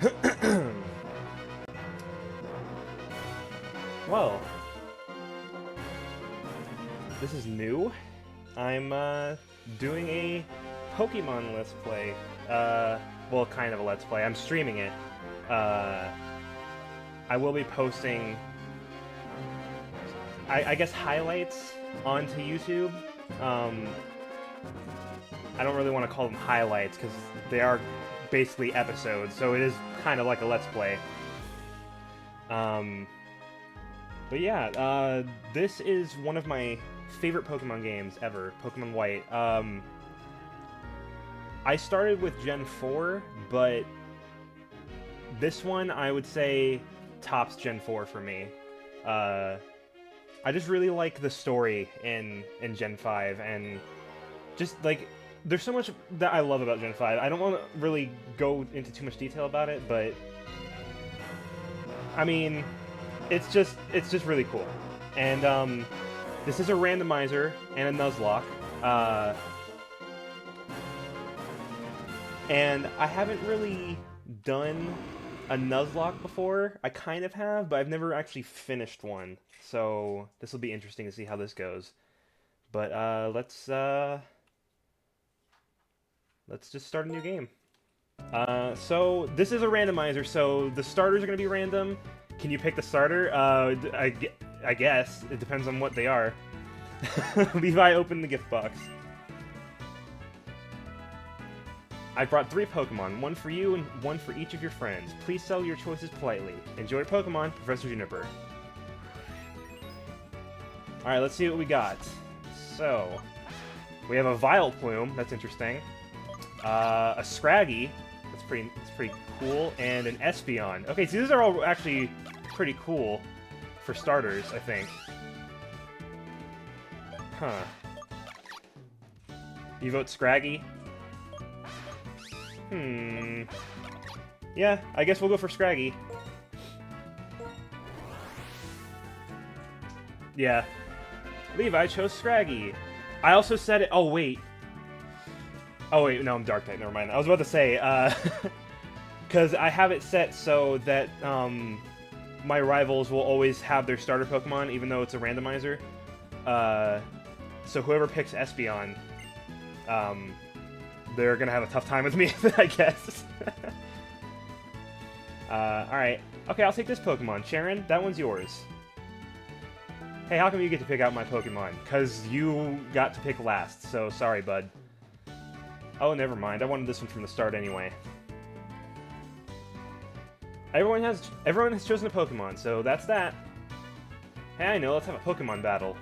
well, this is new. I'm uh, doing a Pokemon Let's Play. Uh, well, kind of a Let's Play. I'm streaming it. Uh, I will be posting, I, I guess, highlights onto YouTube. Um, I don't really want to call them highlights because they are basically episodes, so it is kind of like a Let's Play. Um, but yeah, uh, this is one of my favorite Pokemon games ever, Pokemon White. Um, I started with Gen 4, but this one I would say tops Gen 4 for me. Uh, I just really like the story in in Gen 5 and just like there's so much that I love about Gen 5. I don't want to really go into too much detail about it, but I mean, it's just it's just really cool. And um, this is a randomizer and a Nuzlocke. Uh, and I haven't really done a Nuzlocke before. I kind of have, but I've never actually finished one. So this will be interesting to see how this goes. But uh, let's uh, let's just start a new game. Uh, so this is a randomizer. So the starters are going to be random. Can you pick the starter? Uh, I, I guess it depends on what they are. Levi opened the gift box. I brought three Pokemon, one for you and one for each of your friends. Please sell your choices politely. Enjoy your Pokemon, Professor Juniper. Alright, let's see what we got. So, we have a Vileplume, that's interesting. Uh, a Scraggy, that's pretty, that's pretty cool, and an Espeon. Okay, so these are all actually pretty cool for starters, I think. Huh. You vote Scraggy? Hmm. Yeah, I guess we'll go for Scraggy. Yeah. Levi chose Scraggy. I also said it- oh wait. Oh wait, no, I'm Dark type, never mind. I was about to say, uh... Because I have it set so that, um... My rivals will always have their starter Pokemon, even though it's a randomizer. Uh... So whoever picks Espeon, um they're gonna have a tough time with me, I guess. uh, alright. Okay, I'll take this Pokemon. Cheren, that one's yours. Hey, how come you get to pick out my Pokemon? Because you got to pick last, so sorry, bud. Oh, never mind. I wanted this one from the start anyway. Everyone has everyone has chosen a Pokemon, so that's that. Hey, I know, let's have a Pokemon battle.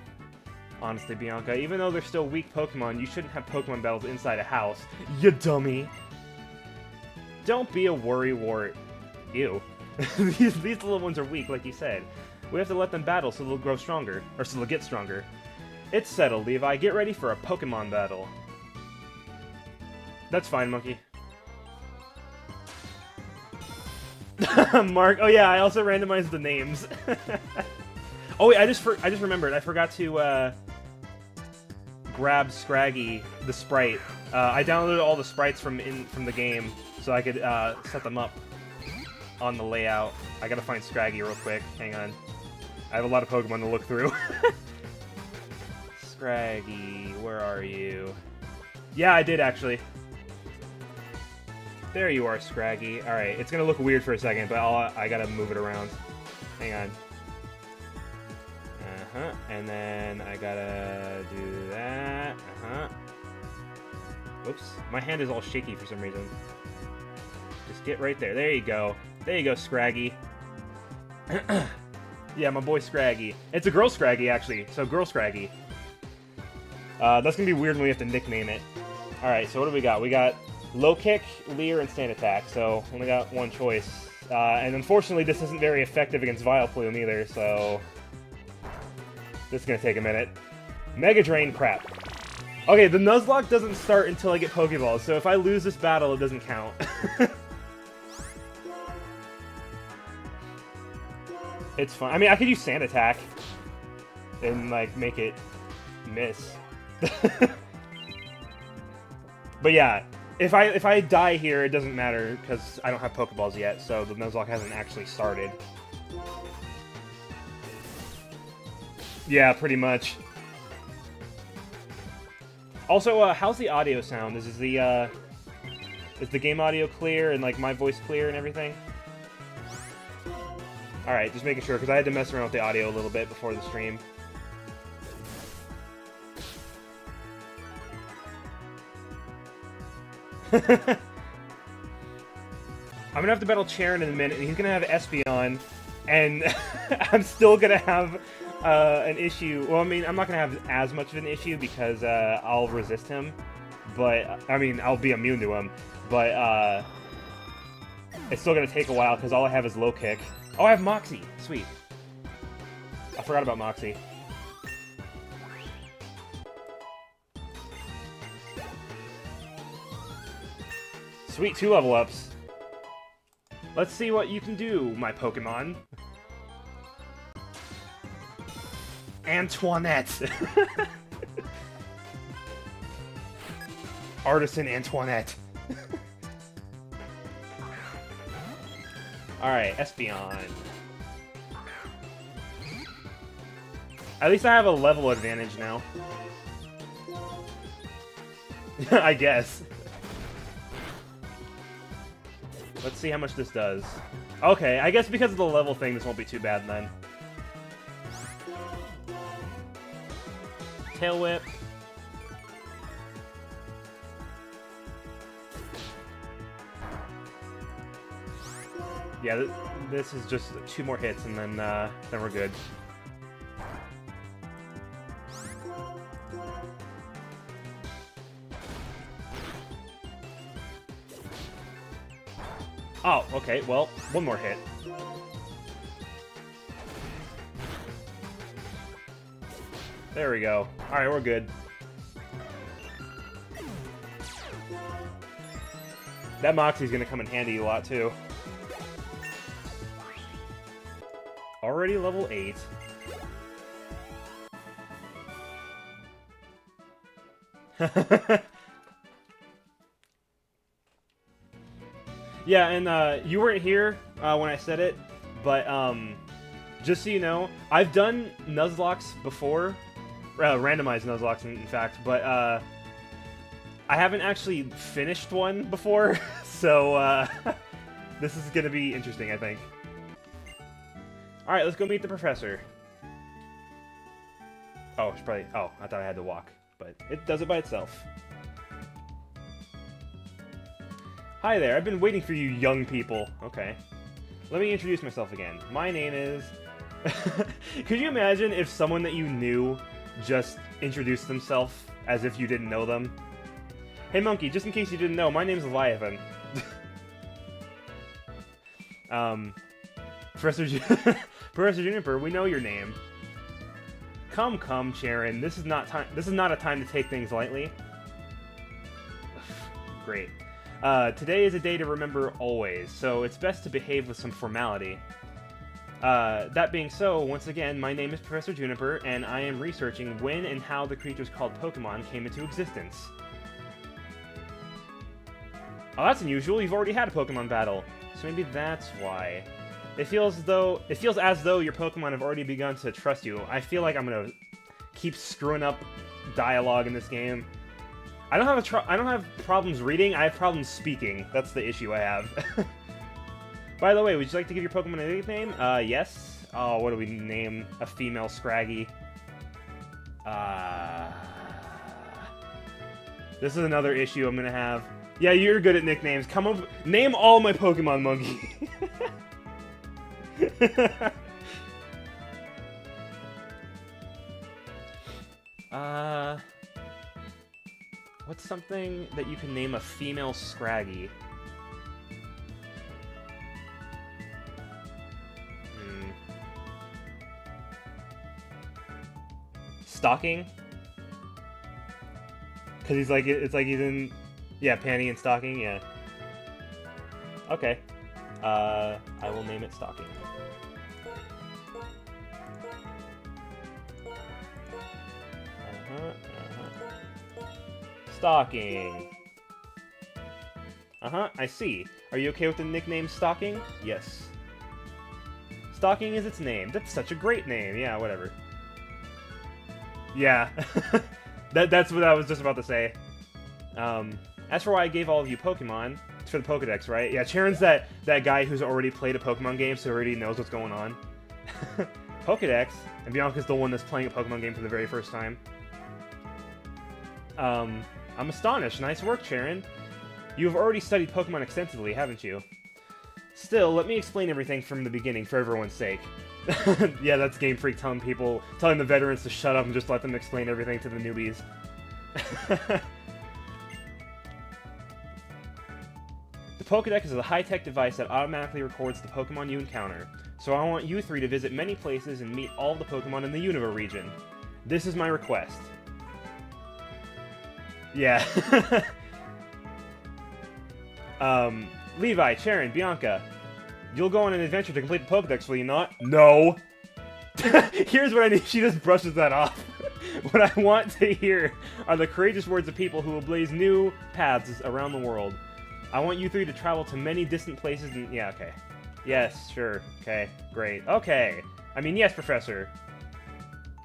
Honestly, Bianca, even though they're still weak Pokemon, you shouldn't have Pokemon battles inside a house. You dummy! Don't be a worry wart. Ew. these, these little ones are weak, like you said. We have to let them battle so they'll grow stronger. Or so they'll get stronger. It's settled, Levi. Get ready for a Pokemon battle. That's fine, Monkey. Mark. Oh yeah, I also randomized the names. oh wait, I just I just remembered. I forgot to uh, grab Scraggy, the sprite. Uh, I downloaded all the sprites from in from the game so I could uh, set them up on the layout. I gotta find Scraggy real quick. Hang on. I have a lot of Pokemon to look through. Scraggy, where are you? Yeah, I did actually. There you are, Scraggy. Alright, it's gonna look weird for a second, but I'll, I gotta move it around. Hang on. Uh-huh, and then I gotta do that. Uh-huh. Oops, my hand is all shaky for some reason. Just get right there. There you go. There you go, Scraggy. yeah, my boy Scraggy. It's a girl Scraggy, actually, so girl Scraggy. Uh, that's gonna be weird when we have to nickname it. Alright, so what do we got? We got low kick, leer, and sand attack, so only got one choice. Uh, and unfortunately, this isn't very effective against Vileplume either, so... This is gonna take a minute. Mega Drain, crap. Okay, the Nuzlocke doesn't start until I get Pokeballs, so if I lose this battle, it doesn't count. it's fine. I mean, I could use Sand Attack and, like, make it miss. but yeah, if I if I die here, it doesn't matter because I don't have Pokeballs yet, so the Nuzlocke hasn't actually started. Yeah, pretty much. Also, uh, how's the audio sound? Is, is the uh, is the game audio clear and like my voice clear and everything? All right, just making sure because I had to mess around with the audio a little bit before the stream. I'm gonna have to battle Cheren in a minute, and he's gonna have Espeon, and I'm still gonna have uh, an issue. Well, I mean, I'm not gonna have as much of an issue because uh, I'll resist him, but I mean, I'll be immune to him. But uh, it's still gonna take a while because all I have is low kick. Oh, I have Moxie. Sweet. I forgot about Moxie. Sweet, two level ups. Let's see what you can do, my Pokemon. Antoinette. Artisan Antoinette. Alright, Espeon. At least I have a level advantage now. I guess. Let's see how much this does. Okay, I guess because of the level thing, this won't be too bad then. Tail Whip. Yeah, th this is just two more hits and then, uh, then we're good. Oh, okay, well, one more hit. There we go. Alright, we're good. That Moxie's gonna come in handy a lot, too. Already level 8. Yeah, and uh, you weren't here uh, when I said it, but um, just so you know, I've done Nuzlockes before, uh, randomized Nuzlockes in, in fact, but uh, I haven't actually finished one before, so uh, this is going to be interesting, I think. Alright, let's go meet the professor. Oh, it's probably... Oh, I thought I had to walk, but it does it by itself. Hi there, I've been waiting for you young people. Okay. Let me introduce myself again. My name is... Could you imagine if someone that you knew just introduced themselves as if you didn't know them? Hey Munkee, just in case you didn't know, my name's Leviathan. um, Professor, Ju Professor Juniper, we know your name. Come, come, Cheren. This is not time. This is not a time to take things lightly. Great. Uh, today is a day to remember always, so it's best to behave with some formality. Uh, that being so, once again, my name is Professor Juniper, and I am researching when and how the creatures called Pokemon came into existence. Oh, that's unusual. You've already had a Pokemon battle, so maybe that's why. It feels as though it feels as though your Pokemon have already begun to trust you. I feel like I'm gonna keep screwing up dialogue in this game. I don't have a I don't have problems reading. I have problems speaking. That's the issue I have. By the way, would you like to give your Pokemon a nickname? Uh, yes. Oh, what do we name a female Scraggy? Uh, this is another issue I'm gonna have. Yeah, you're good at nicknames. Come up, name all my Pokemon, Munkee. uh. What's something that you can name a female Scraggy? Hmm. Stocking? Because he's like, it's like he's in, yeah, panty and stocking, yeah. Okay. Uh, I will name it Stocking. Stocking. Uh-huh, I see. Are you okay with the nickname Stalking? Yes. Stalking is its name. That's such a great name. Yeah, whatever. Yeah. that, that's what I was just about to say. Um, as for why I gave all of you Pokemon, it's for the Pokedex, right? Yeah, Cheren's that, that guy who's already played a Pokemon game, so already knows what's going on. Pokedex, and Bianca's the one that's playing a Pokemon game for the very first time. Um, I'm astonished. Nice work, Cheren. You have already studied Pokemon extensively, haven't you? Still, let me explain everything from the beginning for everyone's sake. yeah, that's Game Freak telling people, telling the veterans to shut up and just let them explain everything to the newbies. the Pokedex is a high-tech device that automatically records the Pokemon you encounter, so I want you three to visit many places and meet all the Pokemon in the Unova region. This is my request. Yeah. um, Levi, Cheren, Bianca, you'll go on an adventure to complete the Pokedex, will you not? No. Here's what I need. She just brushes that off. what I want to hear are the courageous words of people who will blaze new paths around the world. I want you three to travel to many distant places and... Yeah, okay. Yes, sure. Okay, great. Okay. I mean, yes, Professor.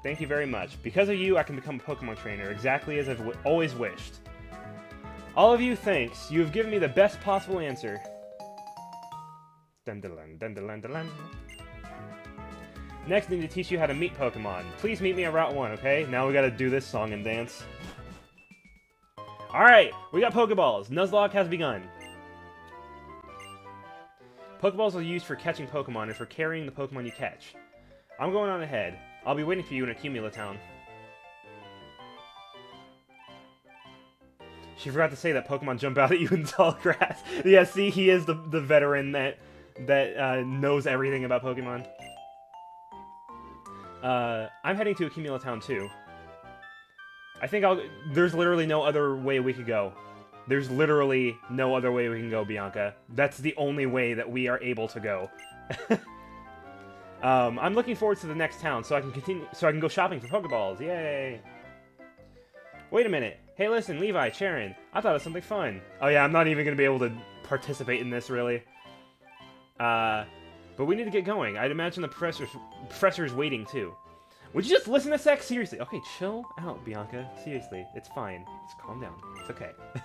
Thank you very much. Because of you, I can become a Pokemon trainer, exactly as I've always wished. All of you, thanks. You have given me the best possible answer. Dun dun dun Next, I need to teach you how to meet Pokemon. Please meet me at Route 1, okay? Now we gotta do this song and dance. Alright, we got Pokeballs. Nuzlocke has begun. Pokeballs are used for catching Pokemon and for carrying the Pokemon you catch. I'm going on ahead. I'll be waiting for you in Accumula Town. She forgot to say that Pokemon jump out at you in tall grass. yeah, see, he is the, the veteran that that uh, knows everything about Pokemon. Uh, I'm heading to Accumula Town too. I think I'll... There's literally no other way we could go. There's literally no other way we can go, Bianca. That's the only way that we are able to go. um, I'm looking forward to the next town so I can continue, so I can go shopping for Pokeballs. Yay! Wait a minute. Hey, listen, Levi, Cheren. I thought of something fun. Oh yeah, I'm not even gonna be able to participate in this really. Uh, but we need to get going. I'd imagine the professor's professor's waiting too. Would you just listen a sec? Seriously. Okay, chill out, Bianca. Seriously, it's fine. Just calm down. It's okay.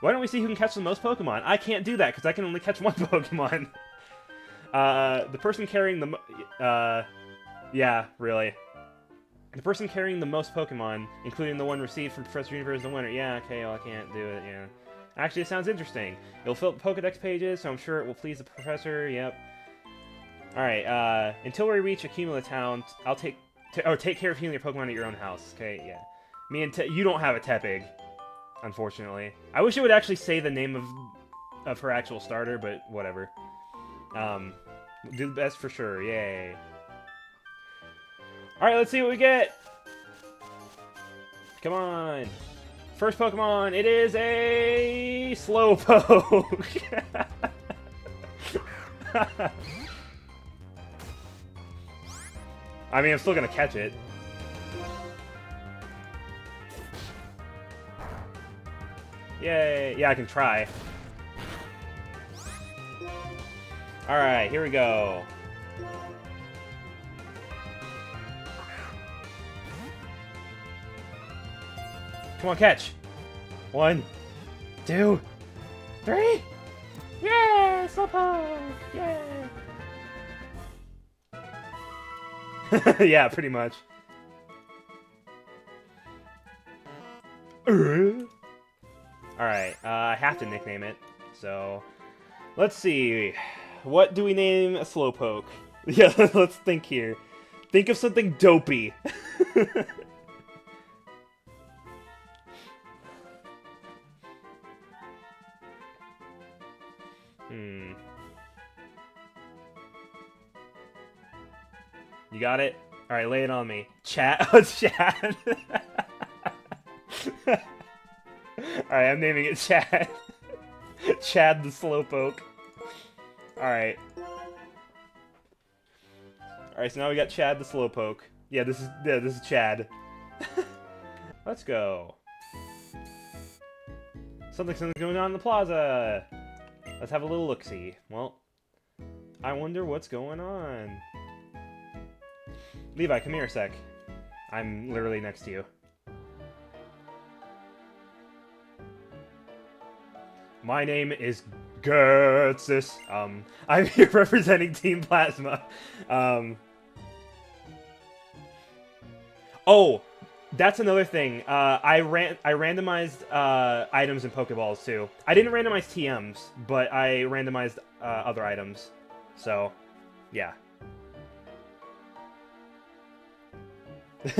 Why don't we see who can catch the most Pokemon? I can't do that because I can only catch one Pokemon. Uh, the person carrying the... Uh, yeah, really. The person carrying the most Pokemon, including the one received from Professor Universe, is the winner. Yeah, okay, well, I can't do it, yeah. Actually, it sounds interesting. It'll fill up Pokedex pages, so I'm sure it will please the professor, yep. Alright, uh, until we reach Accumula Town, I'll take... or take care of healing your Pokemon at your own house, okay, yeah. Me and Te you don't have a Tepig unfortunately. I wish it would actually say the name of of her actual starter, but whatever. Um, do the best for sure. Yay. Alright, let's see what we get. Come on. First Pokemon, it is a Slowpoke. I mean, I'm still gonna catch it. Yay! Yeah, I can try. Alright, here we go. Come on, catch! One, two, three! Yeah! Slowpoke! Yay! yeah, pretty much. Alright, uh, I have to nickname it. So, let's see. What do we name a Slowpoke? Yeah, let's think here. Think of something dopey. hmm. You got it? Alright, lay it on me. Chat? Oh, chat. Alright, I'm naming it Chad. Chad the Slowpoke. Alright. Alright, so now we got Chad the Slowpoke. Yeah, this is yeah, this is Chad. Let's go. Something, something's going on in the plaza. Let's have a little look-see. Well, I wonder what's going on. Levi, come here a sec. I'm literally next to you. My name is Ghetsis. Um, I'm here representing Team Plasma. Um, oh, that's another thing. Uh, I ran I randomized uh, items in Pokeballs too. I didn't randomize TMs, but I randomized uh, other items. So, yeah.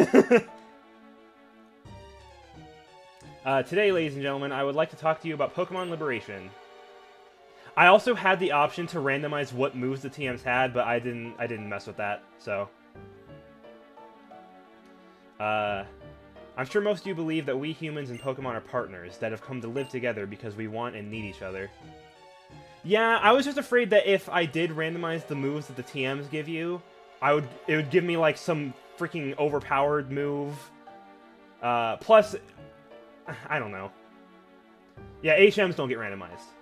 uh, today, ladies and gentlemen, I would like to talk to you about Pokemon Liberation. I also had the option to randomize what moves the TMs had, but I didn't. I didn't mess with that. So, uh, I'm sure most of you believe that we humans and Pokemon are partners that have come to live together because we want and need each other. Yeah, I was just afraid that if I did randomize the moves that the TMs give you, I would it would give me like some freaking overpowered move. Uh, plus, I don't know. Yeah, HMs don't get randomized.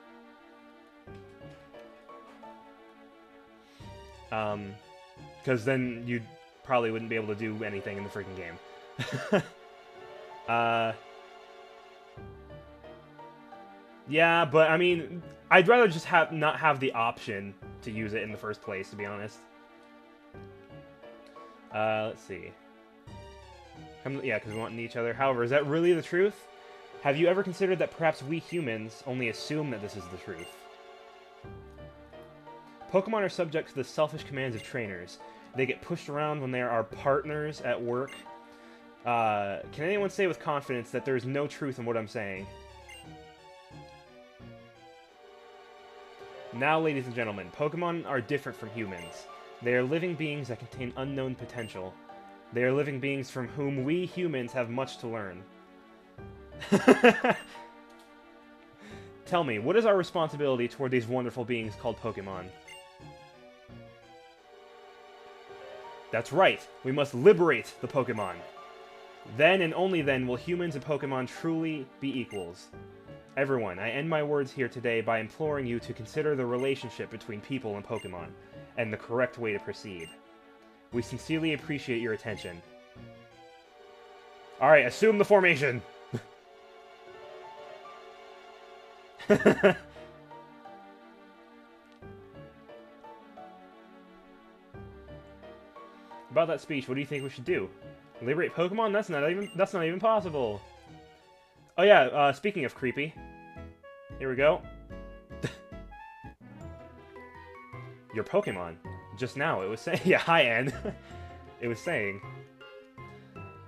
Um, because then you probably wouldn't be able to do anything in the freaking game. uh, yeah, but I mean, I'd rather just have not have the option to use it in the first place, to be honest. Uh, let's see. Come, yeah, because we want each other. However, is that really the truth? Have you ever considered that perhaps we humans only assume that this is the truth? Pokemon are subject to the selfish commands of trainers. They get pushed around when there are partners at work. Uh, can anyone say with confidence that there is no truth in what I'm saying? Now, ladies and gentlemen, Pokemon are different from humans. They are living beings that contain unknown potential. They are living beings from whom we humans have much to learn. Tell me, what is our responsibility toward these wonderful beings called Pokemon? That's right, we must liberate the Pokemon. Then and only then will humans and Pokemon truly be equals. Everyone, I end my words here today by imploring you to consider the relationship between people and Pokemon, and the correct way to proceed. We sincerely appreciate your attention. Alright, assume the formation! About that speech, what do you think we should do? Liberate Pokemon? That's not even that's not even possible. Oh yeah, uh, speaking of creepy. Here we go. Your Pokemon. Just now, it was saying... yeah, hi, N. it was saying...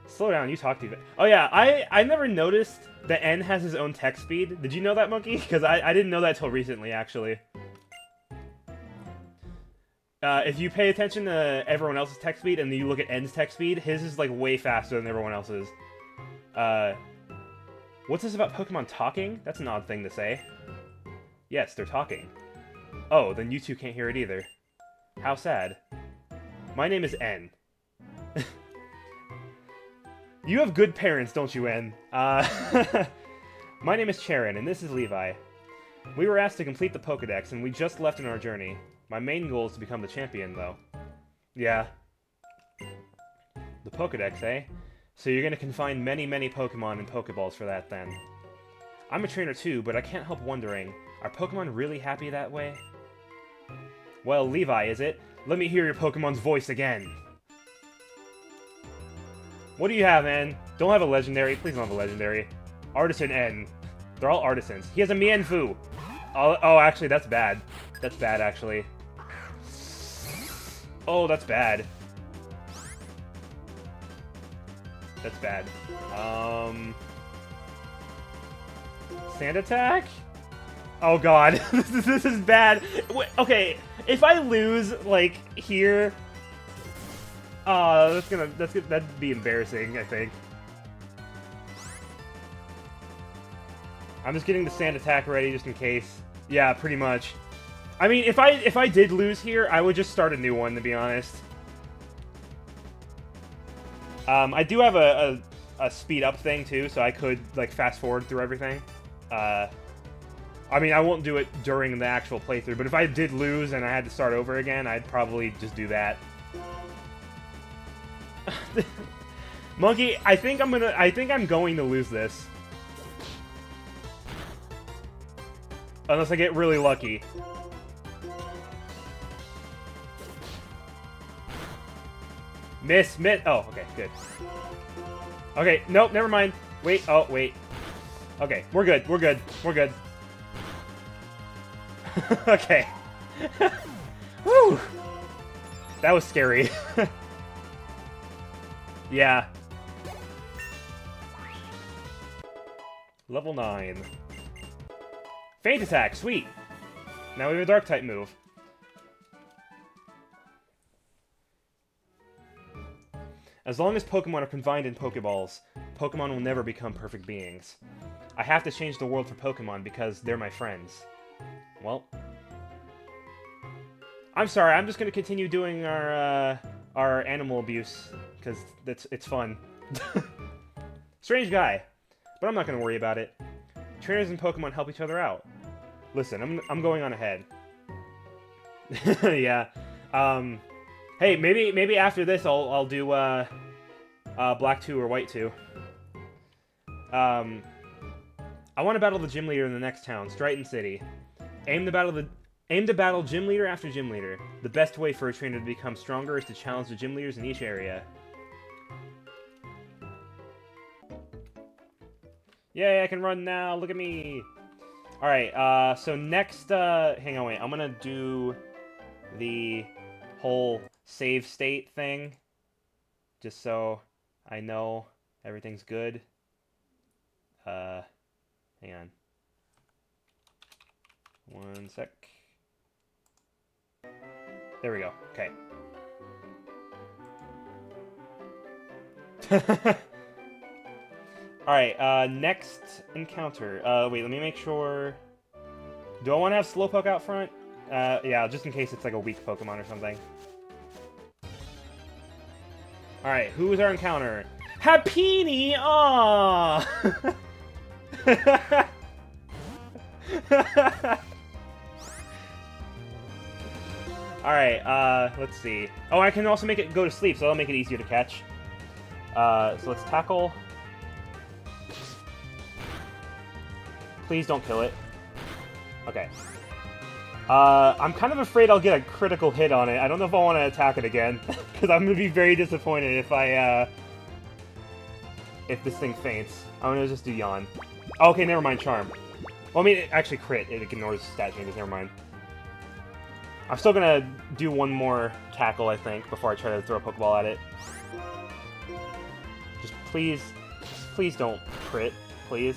Slow down, you talk to. Oh yeah, I, I never noticed that N has his own text speed. Did you know that, Munkee? Because I, I didn't know that till recently, actually. Uh, if you pay attention to everyone else's text speed and you look at N's text speed, his is like way faster than everyone else's. Uh, What's this about Pokemon talking? That's an odd thing to say. Yes, they're talking. Oh, then you two can't hear it either. How sad. My name is N. you have good parents, don't you, N? Uh, my name is Cheren, and this is Levi. We were asked to complete the Pokedex, and we just left on our journey. My main goal is to become the champion, though. Yeah. The Pokedex, eh? So you're to confine many, many Pokemon and Pokeballs for that, then. I'm a trainer too, but I can't help wondering, are Pokemon really happy that way? Well, Levi, is it? Let me hear your Pokemon's voice again. What do you have, man? Don't have a legendary. Please don't have a legendary. Artisan N. They're all artisans. He has a Mienfoo. Oh, oh, actually, that's bad. That's bad, actually. Oh, that's bad. That's bad. Um... Sand attack? Oh god, this, is, this is bad. okay, if I lose, like, here... Uh, that's gonna, that's gonna, that'd be embarrassing, I think. I'm just getting the sand attack ready just in case. Yeah, pretty much. I mean, if I if I did lose here, I would just start a new one, to be honest. Um, I do have a, a, a, speed up thing too, so I could like fast forward through everything. Uh, I mean, I won't do it during the actual playthrough, but if I did lose and I had to start over again, I'd probably just do that. Munkee, I think I'm gonna- I think I'm going to lose this. Unless I get really lucky. Miss, miss. Oh, okay, good. Okay, nope, never mind. Wait, oh, wait. Okay, we're good, we're good, we're good. okay. Woo! That was scary. yeah. Level 9. Feint attack, sweet. Now we have a dark type move. As long as Pokemon are confined in Pokeballs, Pokemon will never become perfect beings. I have to change the world for Pokemon because they're my friends. Well, I'm sorry. I'm just gonna continue doing our uh, our animal abuse because that's it's fun. Strange guy, but I'm not gonna worry about it. Trainers and Pokemon help each other out. Listen, I'm I'm going on ahead. yeah. Um, hey, maybe maybe after this I'll I'll do uh, uh, Black Two or White Two. Um, I want to battle the gym leader in the next town, Striaton City. Aim to battle the aim to battle gym leader after gym leader. The best way for a trainer to become stronger is to challenge the gym leaders in each area. Yay, I can run now. Look at me. All right. Uh, so next, uh, hang on, wait. I'm gonna do the whole save state thing, just so I know everything's good. Uh, hang on. One sec. There we go. Okay. Alright, uh, next encounter. Uh, wait, let me make sure... Do I want to have Slowpoke out front? Uh, yeah, just in case it's like a weak Pokemon or something. Alright, who is our encounter? Happiny! Aww! Alright, uh, let's see. Oh, I can also make it go to sleep, so that'll make it easier to catch. Uh, so let's tackle. Please don't kill it. Okay. Uh, I'm kind of afraid I'll get a critical hit on it. I don't know if I want to attack it again, because I'm going to be very disappointed if I, uh, if this thing faints. I'm going to just do Yawn. okay, never mind, Charm. Well, I mean, it actually crit. It ignores stat changes, never mind. I'm still gonna do one more tackle, I think, before I try to throw a Pokeball at it. Just please, please don't crit, please.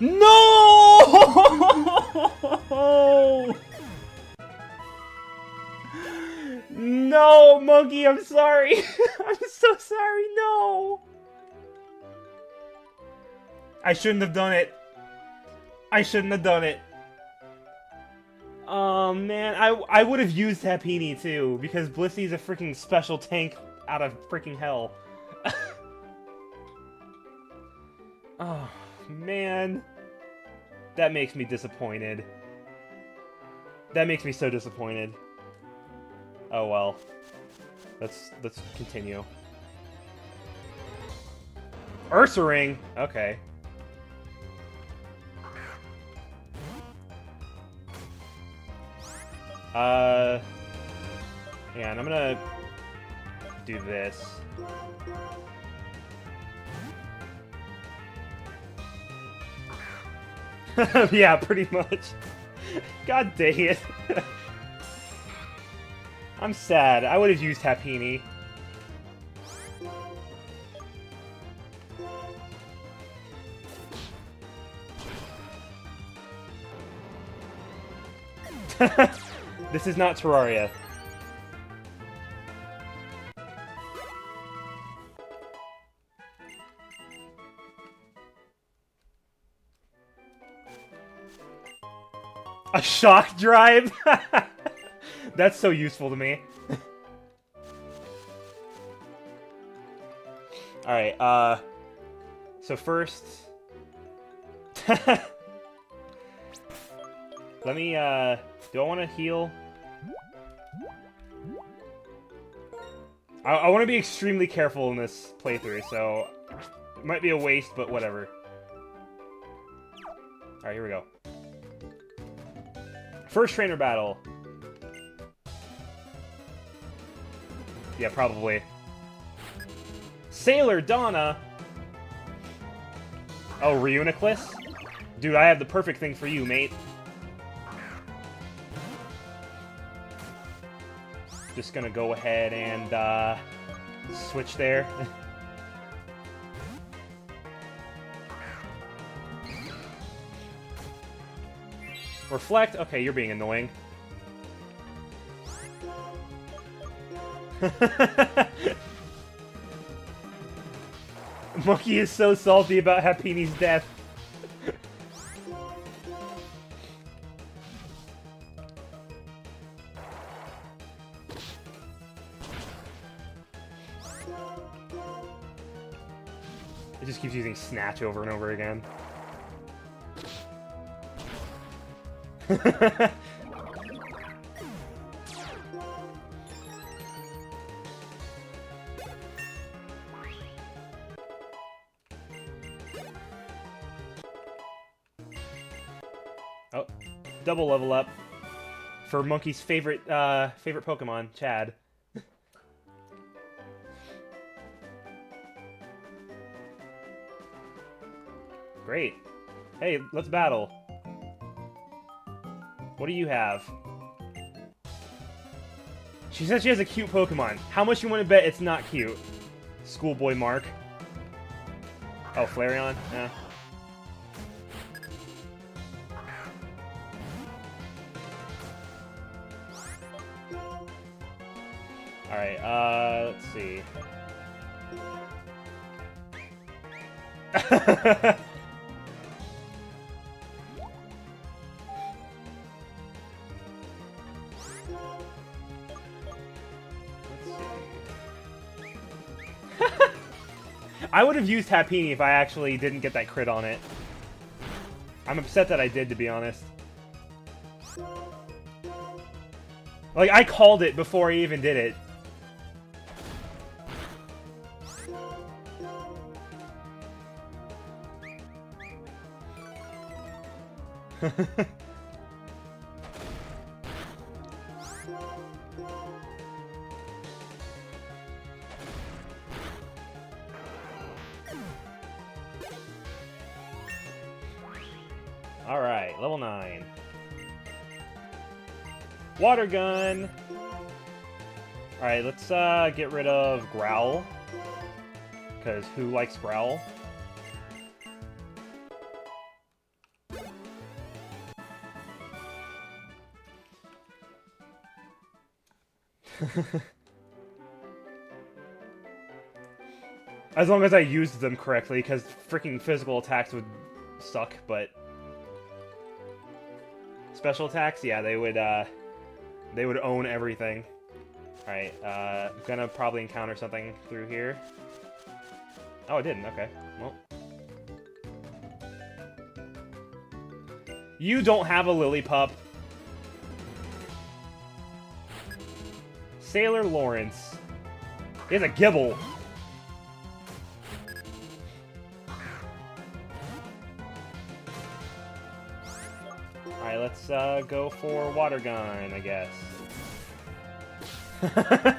No! no, Munkee, I'm sorry. I'm so sorry, no! I shouldn't have done it. I shouldn't have done it. Oh man, I I would have used Happiny too because Blissey's a freaking special tank out of freaking hell. oh man, that makes me disappointed. That makes me so disappointed. Oh well. Let's let's continue. Ursaring. Okay. Uh, yeah, and I'm gonna do this. yeah, pretty much. God dang it. I'm sad. I would have used Happiny. This is not Terraria. A shock drive? That's so useful to me. Alright, uh... So first... Let me, uh... Do I want to heal? I, I want to be extremely careful in this playthrough, so... It might be a waste, but whatever. Alright, here we go. First trainer battle. Yeah, probably. Sailor Donna! Oh, Reuniclus? Dude, I have the perfect thing for you, mate. Just gonna go ahead and, uh, switch there. Reflect? Okay, you're being annoying. Munkee is so salty about Happiny's death. it just keeps using Snatch over and over again. oh, double level up for Munkee's favorite uh, favorite Pokemon, Chad. Great. Hey, let's battle. What do you have? She says she has a cute Pokemon. How much you want to bet it's not cute? Schoolboy Mark. Oh, Flareon? Yeah. Alright, uh, let's see. have used Happiny if I actually didn't get that crit on it. I'm upset that I did, to be honest. Like, I called it before I even did it. Water gun! Alright, let's uh, get rid of Growl. Because who likes Growl? as long as I used them correctly, because freaking physical attacks would suck, but... Special attacks? Yeah, they would, uh... They would own everything. Alright, uh... Gonna probably encounter something through here. Oh, I didn't. Okay. Well. You don't have a Lillipup. Sailor Lawrence. Has a Gible. Uh, go for Water Gun, I guess.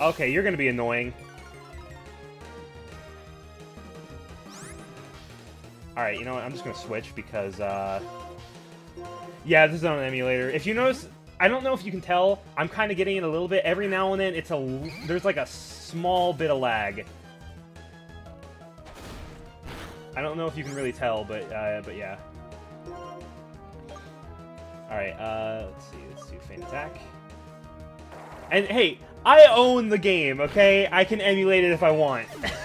okay, you're gonna be annoying. Alright, you know what? I'm just gonna switch because, uh... Yeah, this is on an emulator. If you notice, I don't know if you can tell, I'm kind of getting it a little bit. Every now and then, it's a... There's like a small bit of lag. I don't know if you can really tell, but, uh, but yeah. Alright, uh, let's see. Let's do Feint Attack. And, hey, I own the game, okay? I can emulate it if I want.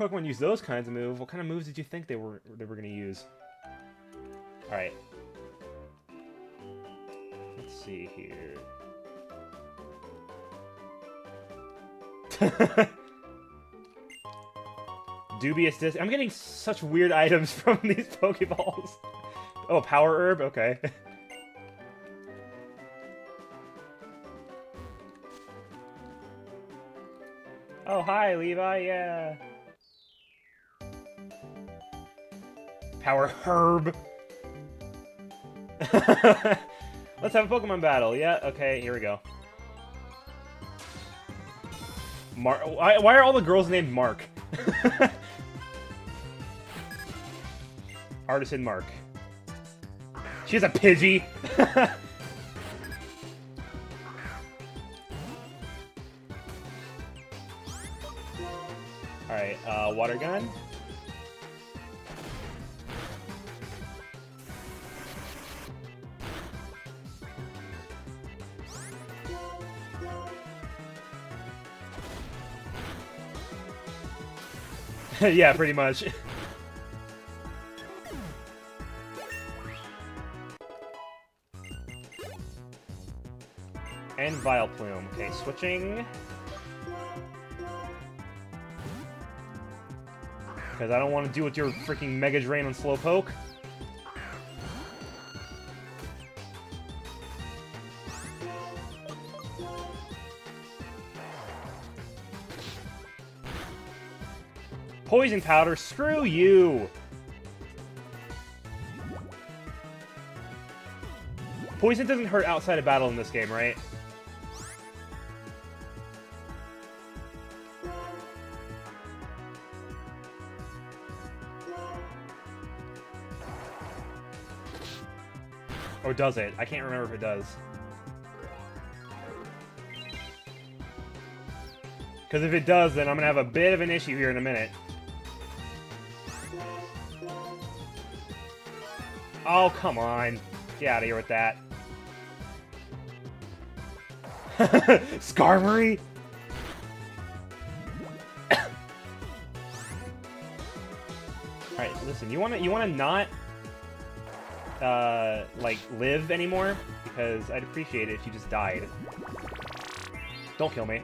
Pokemon use those kinds of moves. What kind of moves did you think they were they were gonna use? Alright. Let's see here. Dubious disc. I'm getting such weird items from these Pokeballs. Oh, Power Herb? Okay. oh, hi, Levi. Yeah. Power Herb. Let's have a Pokemon battle. Yeah, okay, here we go. Mark. Why, why are all the girls named Mark? Artisan Mark. She has a Pidgey. Alright, uh, water gun. yeah, pretty much. and Vileplume. Okay, switching. Because I don't want to deal with your freaking Mega Drain on Slowpoke. Poison powder, screw you! Poison doesn't hurt outside of battle in this game, right? Or does it? I can't remember if it does. Because if it does, then I'm going to have a bit of an issue here in a minute. Oh, come on. Get out of here with that. Skarmory? Alright, listen, you wanna you wanna not uh like live anymore? Because I'd appreciate it if you just died. Don't kill me.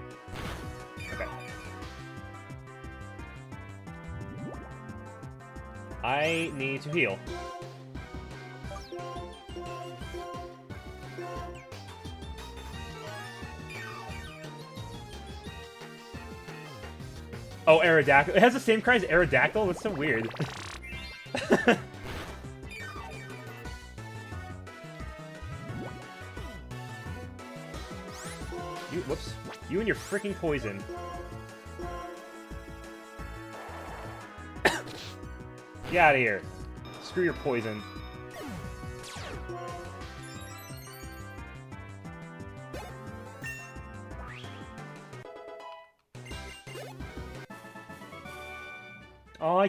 Okay. I need to heal. Oh, Aerodactyl. It has the same cry as Aerodactyl? That's so weird. you, whoops. You and your freaking poison. Get out of here. Screw your poison.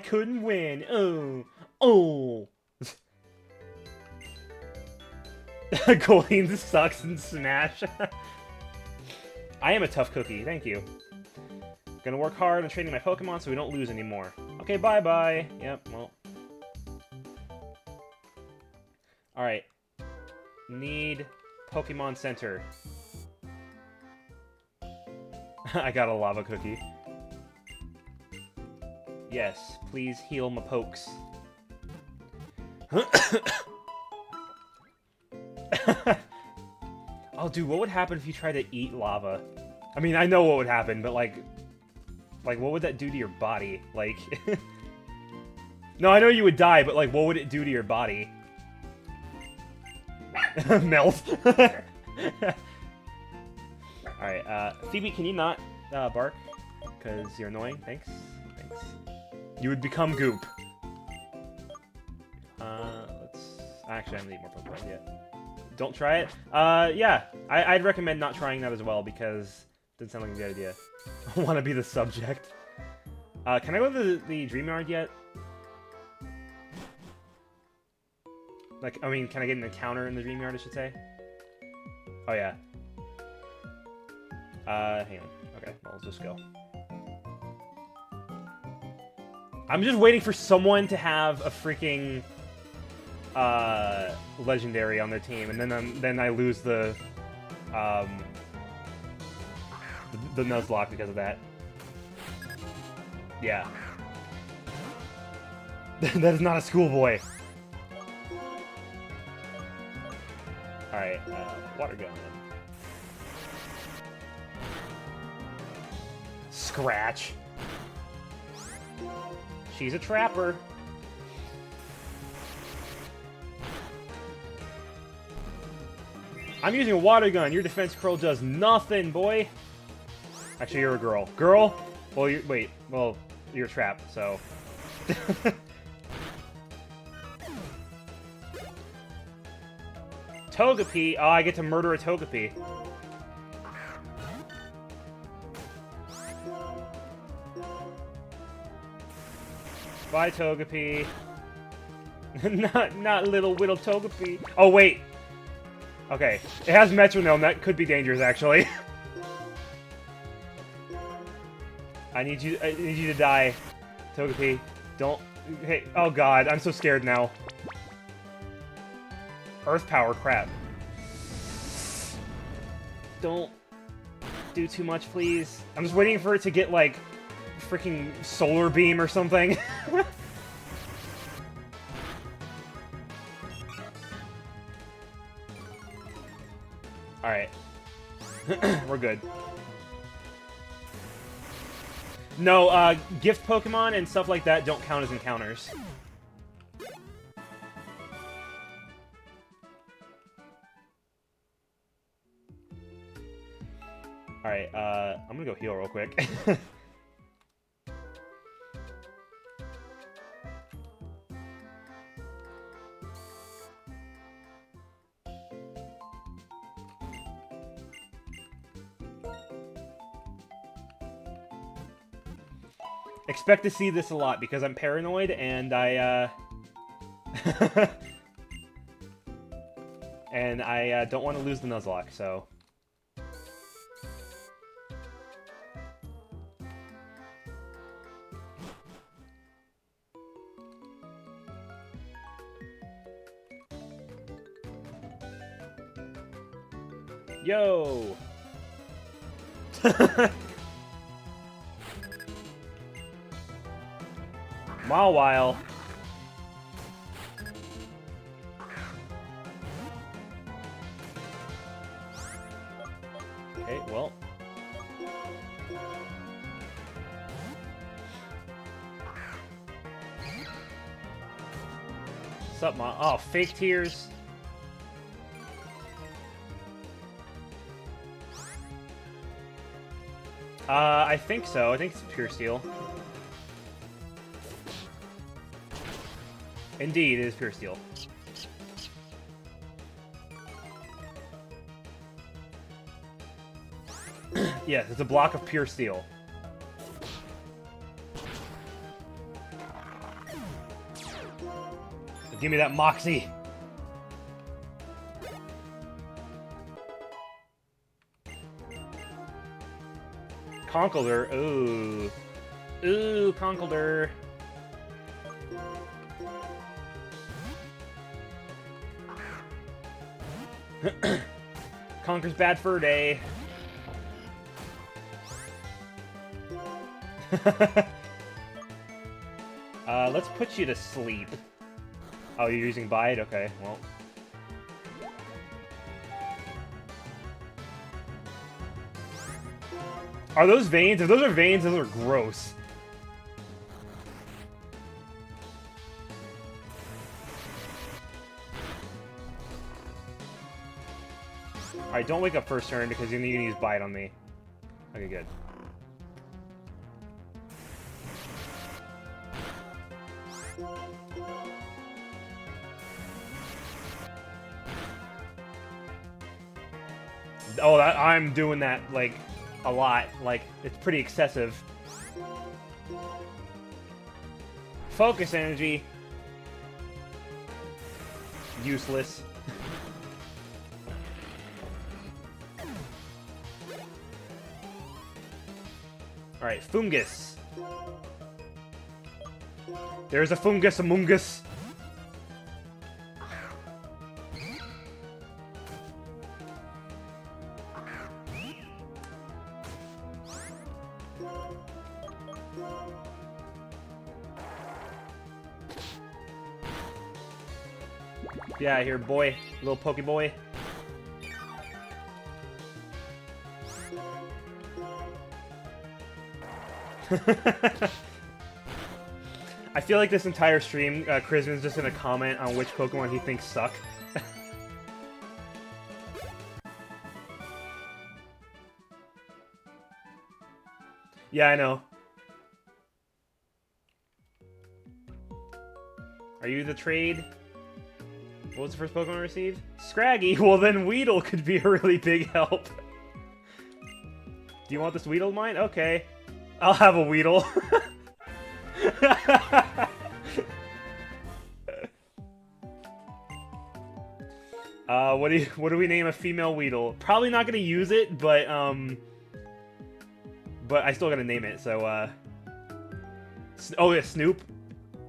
Couldn't win. Oh. Oh. Goldeen sucks in Smash. I am a tough cookie, thank you. Gonna work hard on training my Pokemon so we don't lose anymore. Okay, bye-bye. Yep, well. Alright. Need Pokemon Center. I got a lava cookie. Yes, please heal my pokes. oh, dude, what would happen if you tried to eat lava? I mean, I know what would happen, but like... Like, what would that do to your body? Like... no, I know you would die, but like, what would it do to your body? Melt. Alright, uh, Phoebe, can you not uh, bark? Because you're annoying. Thanks. You would become goop. Uh, let's... Actually, I need more Pokemon yet. Don't try it? Uh, yeah. I would recommend not trying that as well, because it doesn't sound like a good idea. I want to be the subject. Uh, can I go to the, the Dream Yard yet? Like, I mean, can I get an encounter in the Dream Yard, I should say? Oh, yeah. Uh, hang on. Okay, well, let's just go. I'm just waiting for someone to have a freaking uh, legendary on their team, and then um, then I lose the um, the, the Nuzlocke because of that. Yeah. that is not a schoolboy. Alright, uh, water gun. Scratch. She's a trapper. I'm using a water gun. Your defense curl does nothing, boy. Actually, you're a girl. Girl? Well, you wait. Well, you're trapped, so. Togepi. Oh, I get to murder a Togepi. Bye, Togepi. not, not little whittle Togepi. Oh, wait. Okay. It has Metronome. That could be dangerous, actually. I need you. I need you to die, Togepi. Don't. Hey. Oh God. I'm so scared now. Earth power. Crap. Don't do too much, please. I'm just waiting for it to get like freaking solar beam or something. Alright. We're good. No, uh, gift Pokemon and stuff like that don't count as encounters. Alright, uh, I'm gonna go heal real quick. Expect to see this a lot because I'm paranoid and I, uh... and I uh, don't want to lose the Nuzlocke, so... Yo! Mawile. Okay, well. What's up, Ma? Oh, fake tears. Uh, I think so. I think it's pure steel. Indeed, it is pure steel. yes, it's a block of pure steel. Give me that Moxie! Conkeldurr, ooh. Ooh, Conkeldurr. Conker's Bad Fur Day. uh, let's put you to sleep. Oh, you're using Bide? Okay, well. Are those veins? If those are veins, those are gross. Don't wake up first turn because you're gonna use Bite on me. Okay, good. Oh, that, I'm doing that, like, a lot. Like, it's pretty excessive. Focus energy. Useless. Alright, Foongus. There's a Fungus among us. Yeah, here, boy. Little Pokeboy. I feel like this entire stream, uh, Chrisman's just gonna comment on which Pokemon he thinks suck. yeah, I know. Are you the trade? What was the first Pokemon received? Scraggy! Well, then Weedle could be a really big help. Do you want this Weedle mine? Okay. I'll have a Weedle. uh, what do you, what do we name a female Weedle? Probably not gonna use it, but um, but I still gotta name it. So uh, oh yeah, Snoop.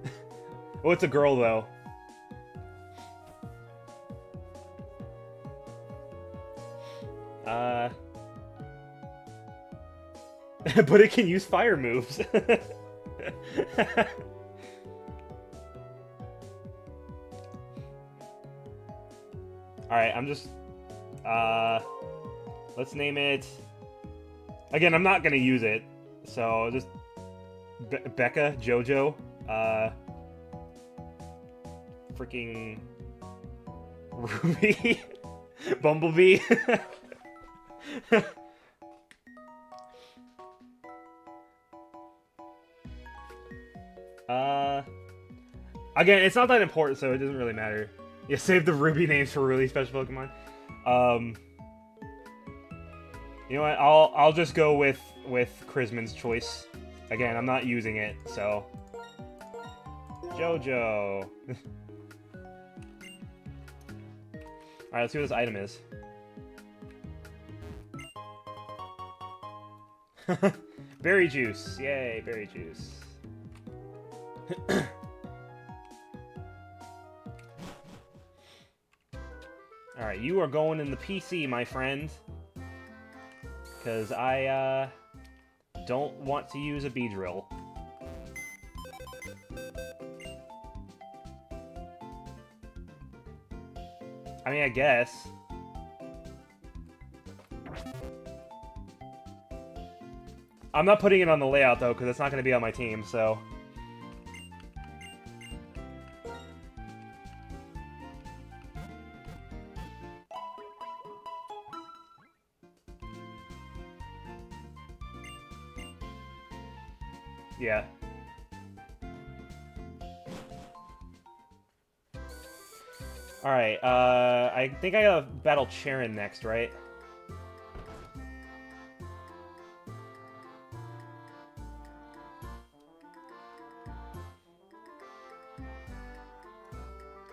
oh, it's a girl though. but it can use fire moves. Alright, I'm just... Uh... Let's name it... Again, I'm not gonna use it, so just... Be Becca, Jojo, uh... Freaking... Ruby? Bumblebee? Again, it's not that important, so it doesn't really matter. Yeah, save the Ruby names for really special Pokemon. Um, you know what? I'll I'll just go with with Chrisman's choice. Again, I'm not using it, so JoJo. All right, let's see what this item is. berry juice. Yay, berry juice. Alright, you are going in the PC, my friend. Because I, uh, don't want to use a Beedrill. I mean, I guess. I'm not putting it on the layout, though, because it's not going to be on my team, so... think I gotta battle Cheren next, right?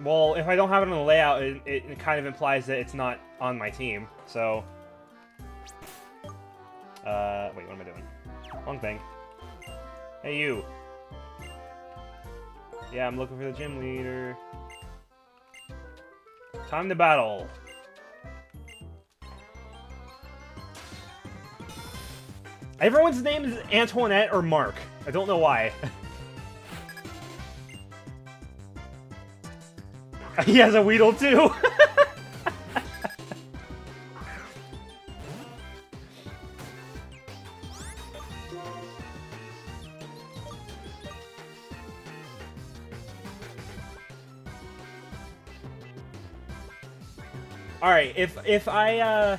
Well, if I don't have it on the layout, it, it kind of implies that it's not on my team, so... Uh, wait, what am I doing? Wrong thing. Hey, you. Yeah, I'm looking for the gym leader. Time to battle. Everyone's name is Antoinette or Mark. I don't know why. he has a Weedle too. All right, if if I uh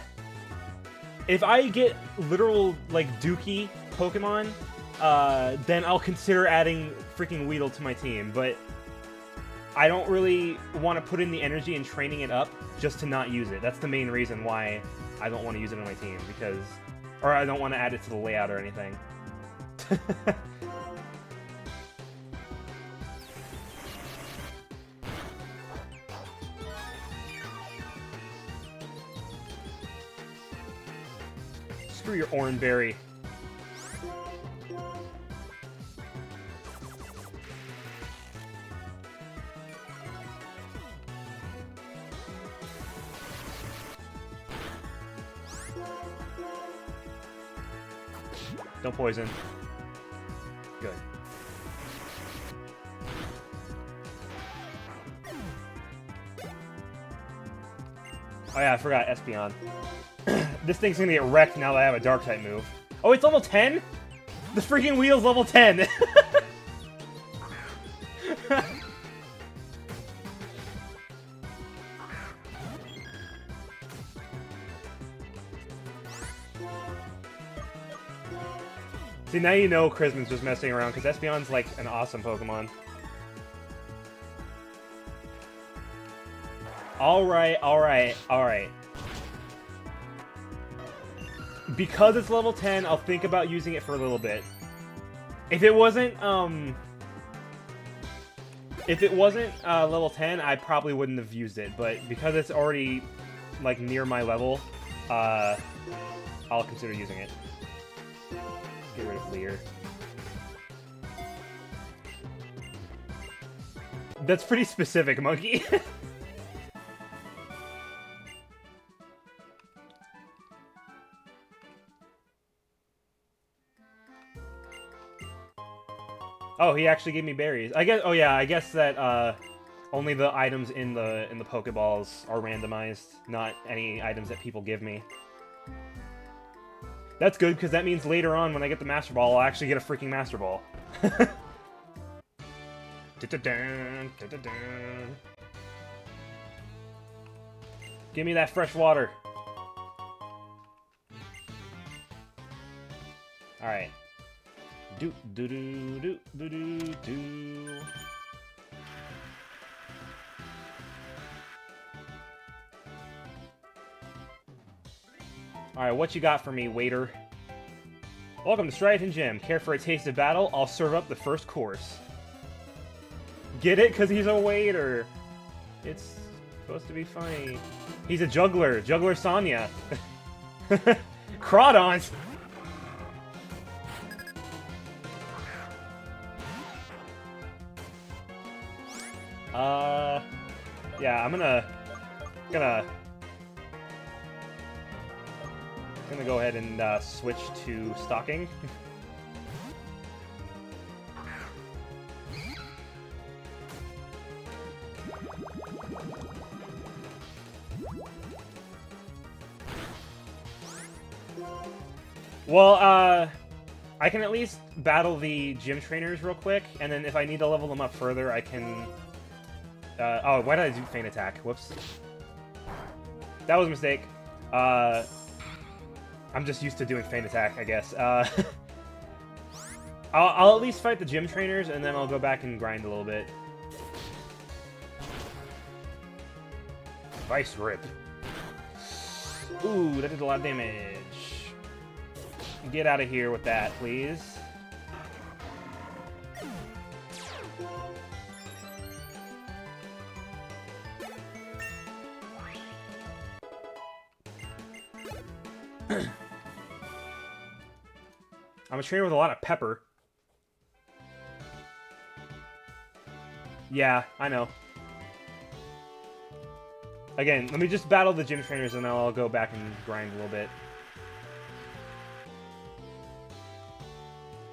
if I get literal like Dookie Pokemon, uh then I'll consider adding freaking Weedle to my team, but I don't really want to put in the energy and training it up just to not use it. That's the main reason why I don't want to use it on my team because or I don't want to add it to the layout or anything. Cornberry. No poison. Good. Oh yeah, I forgot Espeon. this thing's gonna get wrecked now that I have a dark type move. Oh, it's level 10? The freaking wheel's level 10! See, now you know Chrisman's just messing around, because Espeon's like an awesome Pokemon. Alright, alright, alright. Because it's level 10, I'll think about using it for a little bit. If it wasn't, um... If it wasn't uh, level 10, I probably wouldn't have used it, but because it's already, like, near my level, uh, I'll consider using it. Get rid of Leer. That's pretty specific, Munkee. Oh, he actually gave me berries. I guess. Oh yeah, I guess that uh, only the items in the in the Pokeballs are randomized, not any items that people give me. That's good because that means later on when I get the Master Ball, I'll actually get a freaking Master Ball. Give me that fresh water. Alright. Do do do do do do do. Alright, what you got for me, waiter? Welcome to Striaton Gym. Care for a taste of battle? I'll serve up the first course. Get it? Because he's a waiter. It's supposed to be funny. He's a juggler. Juggler Sonya. Crawdaunt! Uh, yeah, I'm gonna, gonna, gonna go ahead and uh, switch to stocking. well, uh, I can at least battle the gym trainers real quick, and then if I need to level them up further, I can uh, oh, why did I do Feint Attack? Whoops. That was a mistake. Uh, I'm just used to doing Feint Attack, I guess. Uh, I'll, I'll at least fight the gym trainers, and then I'll go back and grind a little bit. Vice Grip. Ooh, that did a lot of damage. Get out of here with that, please. I'm a trainer with a lot of pepper. Yeah, I know. Again, let me just battle the gym trainers and then I'll go back and grind a little bit.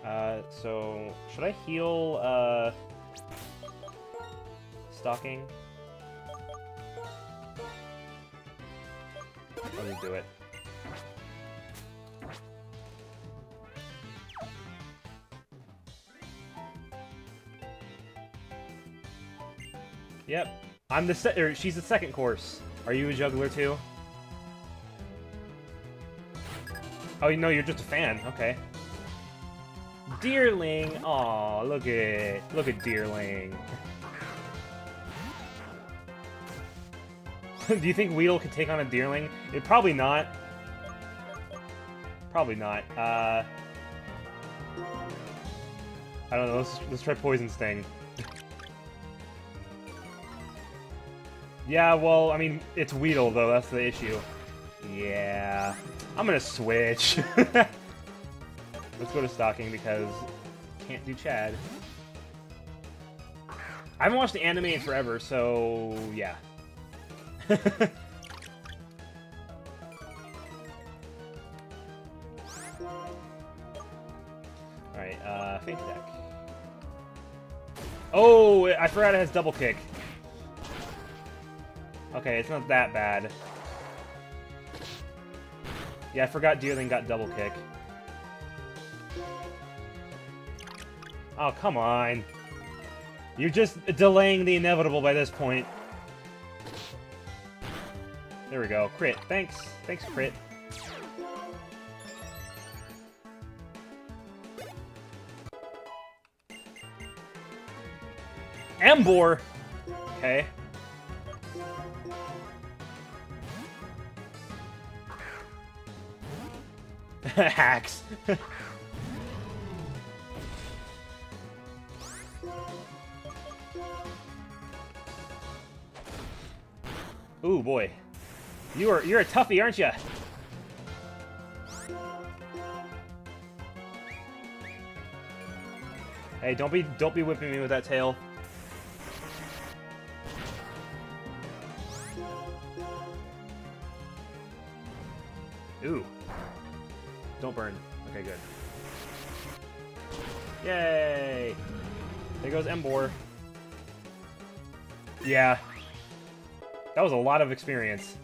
Uh, so, should I heal, uh, Stocking? Let me do it. Yep. I'm the se or she's the second course. Are you a juggler too? Oh, no, you're just a fan. Okay. Deerling. Aw, look at. Look at Deerling. Do you think Weedle could take on a Deerling? It, probably not. Probably not. Uh, I don't know. Let's, let's try Poison Sting. Yeah, well, I mean, it's Weedle, though. That's the issue. Yeah. I'm gonna switch. Let's go to Stocking, because can't do Chad. I haven't watched the anime in forever, so yeah. Alright, uh, Feint Attack. Oh, I forgot it has Double Kick. Okay, it's not that bad. Yeah, I forgot Deerling got double kick. Oh, come on. You're just delaying the inevitable by this point. There we go. Crit. Thanks. Thanks, crit. Emboar! Okay. Hacks. Ooh boy. You are you're a toughie, aren't you? Hey, don't be don't be whipping me with that tail. Yeah. That was a lot of experience.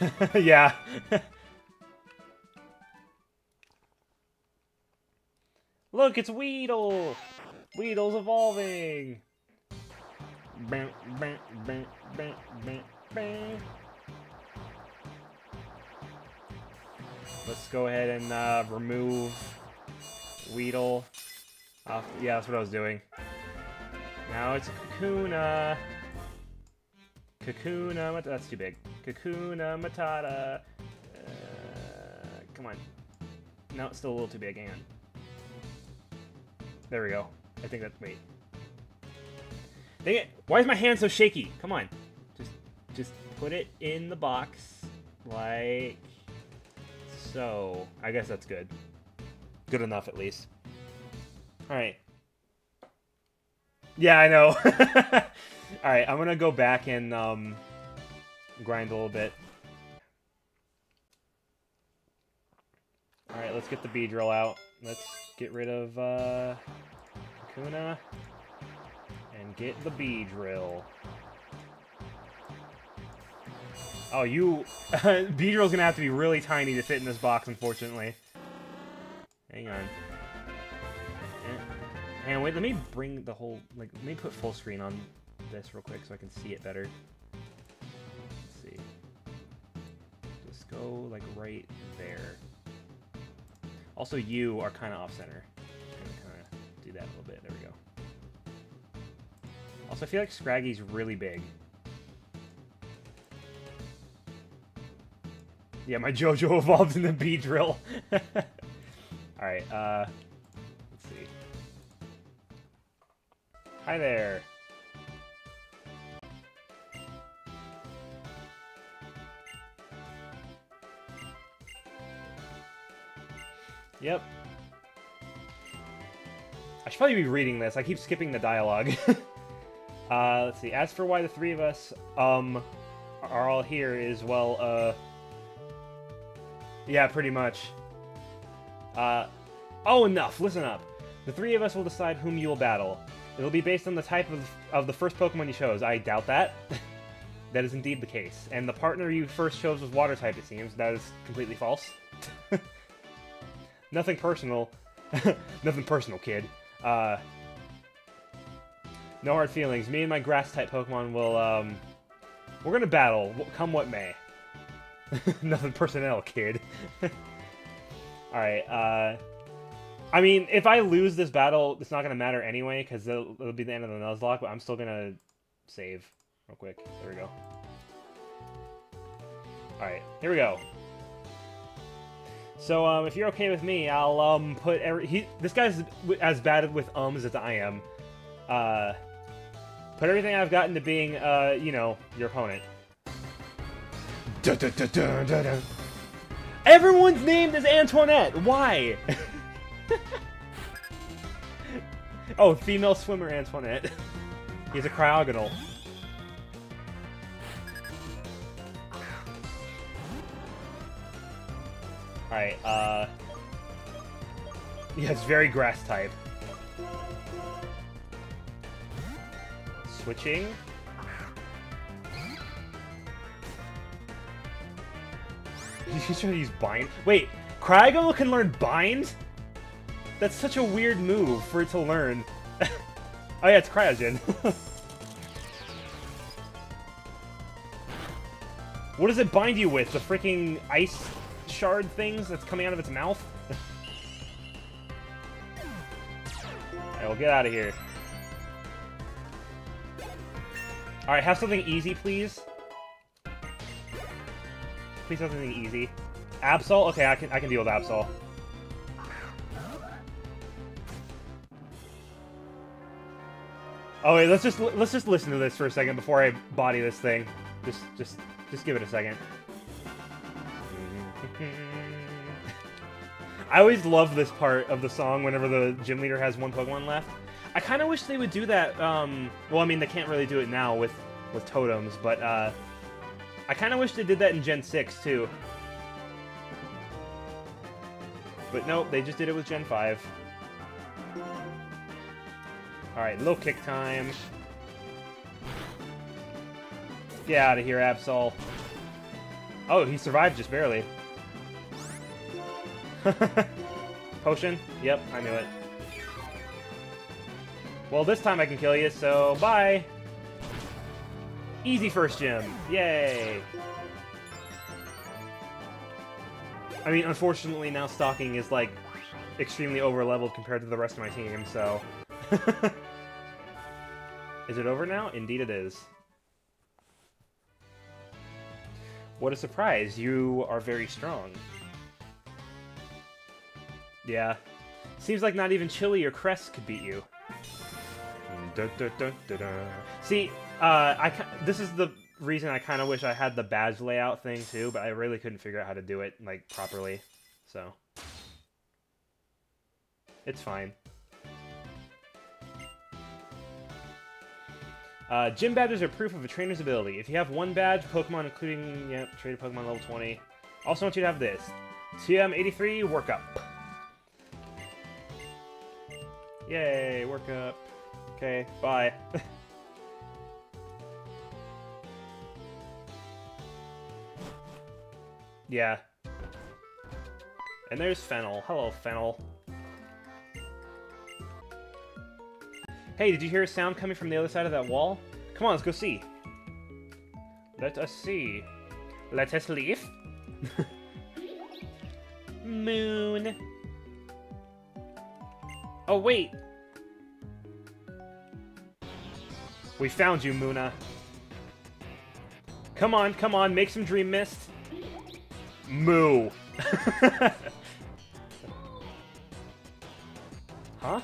yeah. Look, it's Weedle! Weedle's evolving! Let's go ahead and uh, remove Weedle. Off. Yeah, that's what I was doing. Now it's Kakuna. Kakuna, that's too big. Kakuna Matata. Uh, come on. No, it's still a little too big. Hang on. There we go. I think that's wait. Dang it! Why is my hand so shaky? Come on. Just just put it in the box like so. I guess that's good. Good enough at least. Alright. Yeah, I know. Alright, I'm gonna go back and um grind a little bit. Alright, let's get the Beedrill out. Let's get rid of uh Kakuna and get the Beedrill. Oh, you... Beedrill's gonna have to be really tiny to fit in this box, unfortunately. Hang on. Eh, and wait, let me bring the whole... Like, let me put full screen on this real quick so I can see it better. Let's see. Just go, like, right there. Also, you are kind of off-center. kind of do that a little bit. There we go. Also, I feel like Scraggy's really big. Yeah, my JoJo evolved in the Beedrill. Alright, uh... Let's see. Hi there. Yep. I should probably be reading this. I keep skipping the dialogue. uh, let's see. As for why the three of us um are all here is, well, uh... Yeah, pretty much. Uh... Oh, enough! Listen up. The three of us will decide whom you will battle. It'll be based on the type of, of the first Pokemon you chose. I doubt that. that is indeed the case. And the partner you first chose was water type, it seems. That is completely false. Nothing personal. Nothing personal, kid. Uh, no hard feelings. Me and my grass-type Pokemon will, um... We're gonna battle, come what may. Nothing personnel, kid. Alright, uh... I mean, if I lose this battle, it's not gonna matter anyway, because it'll, it'll, be the end of the Nuzlocke, but I'm still gonna save real quick. There we go. Alright, here we go. So, um, if you're okay with me, I'll, um, put every... He, this guy's as bad with ums as I am. Uh, put everything I've got into being, uh, you know, your opponent. Dun, dun, dun, Everyone's named as Antoinette! Why? oh, female swimmer Antoinette. He's a cryogonal. Alright, uh... Yeah, it's very grass type. Switching. You trying to use Bind? Wait, Cryogonal can learn Bind? That's such a weird move for it to learn. oh yeah, it's Cryogen. what does it bind you with? The freaking ice shard things that's coming out of its mouth? Alright, we'll get out of here. Alright, have something easy, please. Please have something easy. Absol? Okay, I can I can deal with Absol. Oh wait, let's just let's just listen to this for a second before I body this thing. Just just just give it a second. I always love this part of the song whenever the gym leader has one Pokemon left. I kind of wish they would do that. Um, well, I mean, they can't really do it now with with totems, but uh, I kind of wish they did that in Gen 6 too. But nope, they just did it with Gen 5. Alright, low kick time. Get out of here, Absol. Oh, he survived just barely. Potion? Yep, I knew it. Well, this time I can kill you, so bye! Easy first gym! Yay! I mean, unfortunately, now Stocking is, like, extremely over-leveled compared to the rest of my team, so... is it over now? Indeed it is. What a surprise, you are very strong. Yeah. Seems like not even Chili or Cress could beat you. Dun, dun, dun, See, uh, I this is the reason I kind of wish I had the badge layout thing too, but I really couldn't figure out how to do it like properly. So it's fine. Uh, gym badges are proof of a trainer's ability. If you have one badge, Pokemon including, yep, traded Pokemon level 20. Also want you to have this. TM83 work up. Yay, work up. Okay, bye. yeah. And there's Fennel. Hello, Fennel. Hey, did you hear a sound coming from the other side of that wall? Come on, let's go see. Let us see. Let us leave. Moon. Oh, wait. We found you, Munna. Come on, come on, make some Dream Mist. Moo. huh?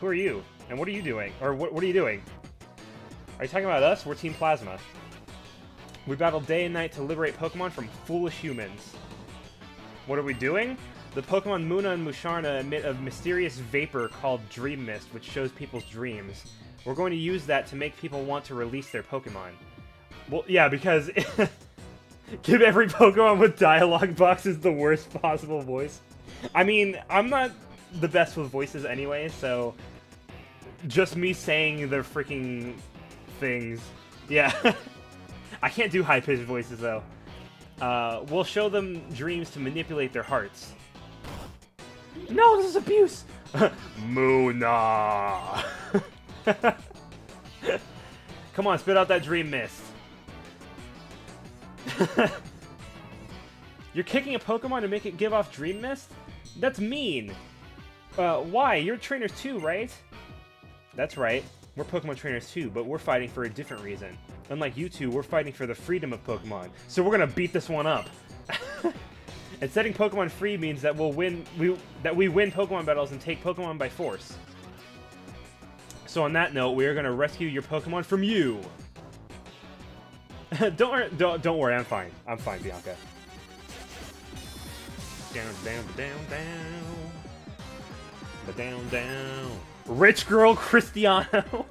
Who are you? And what are you doing? Or what, what are you doing? Are you talking about us? We're Team Plasma. We battle day and night to liberate Pokemon from foolish humans. What are we doing? The Pokemon Munna and Musharna emit a mysterious vapor called Dream Mist, which shows people's dreams. We're going to use that to make people want to release their Pokemon. Well, yeah, because give every Pokemon with dialogue boxes the worst possible voice. I mean, I'm not the best with voices anyway, so just me saying their freaking things. Yeah. I can't do high-pitched voices, though. Uh, we'll show them dreams to manipulate their hearts. No, this is abuse! Munna! Come on, spit out that dream mist. You're kicking a Pokemon to make it give off Dream Mist? That's mean. Uh, why? You're trainers too, right? That's right. We're Pokemon trainers too, but we're fighting for a different reason. Unlike you two, we're fighting for the freedom of Pokemon. So we're gonna beat this one up. and setting Pokemon free means that we'll win we that we win Pokemon battles and take Pokemon by force. So on that note, we are gonna rescue your Pokemon from you. don't worry, don't don't worry, I'm fine. I'm fine, Bianca. Down, down, down, down. Down, down. Rich girl Cristiano.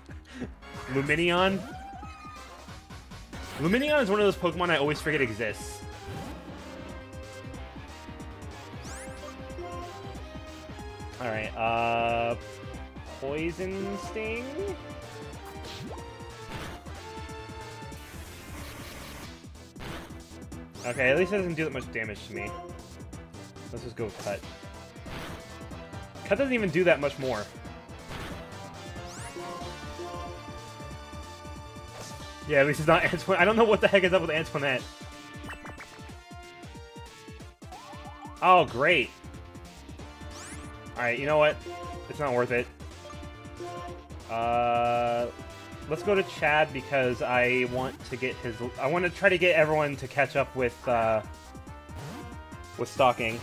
Lumineon. Lumineon is one of those Pokemon I always forget exists. Alright, uh... Poison Sting? Okay, at least it doesn't do that much damage to me. Let's just go Cut. Cut doesn't even do that much more. Yeah, at least it's not Antoinette. I don't know what the heck is up with Antoinette. Oh, great. Alright, you know what? It's not worth it. Uh, let's go to Chad because I want to get his... I want to try to get everyone to catch up with, uh, with Stocking.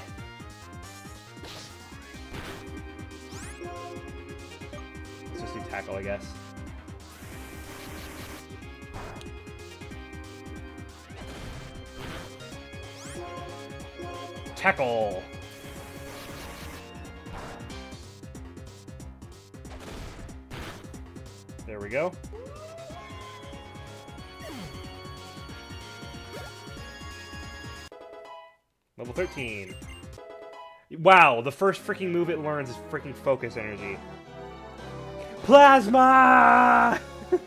Let's just do tackle, I guess. Tackle! There we go. Level 13. Wow, the first freaking move it learns is freaking focus energy. Plasma!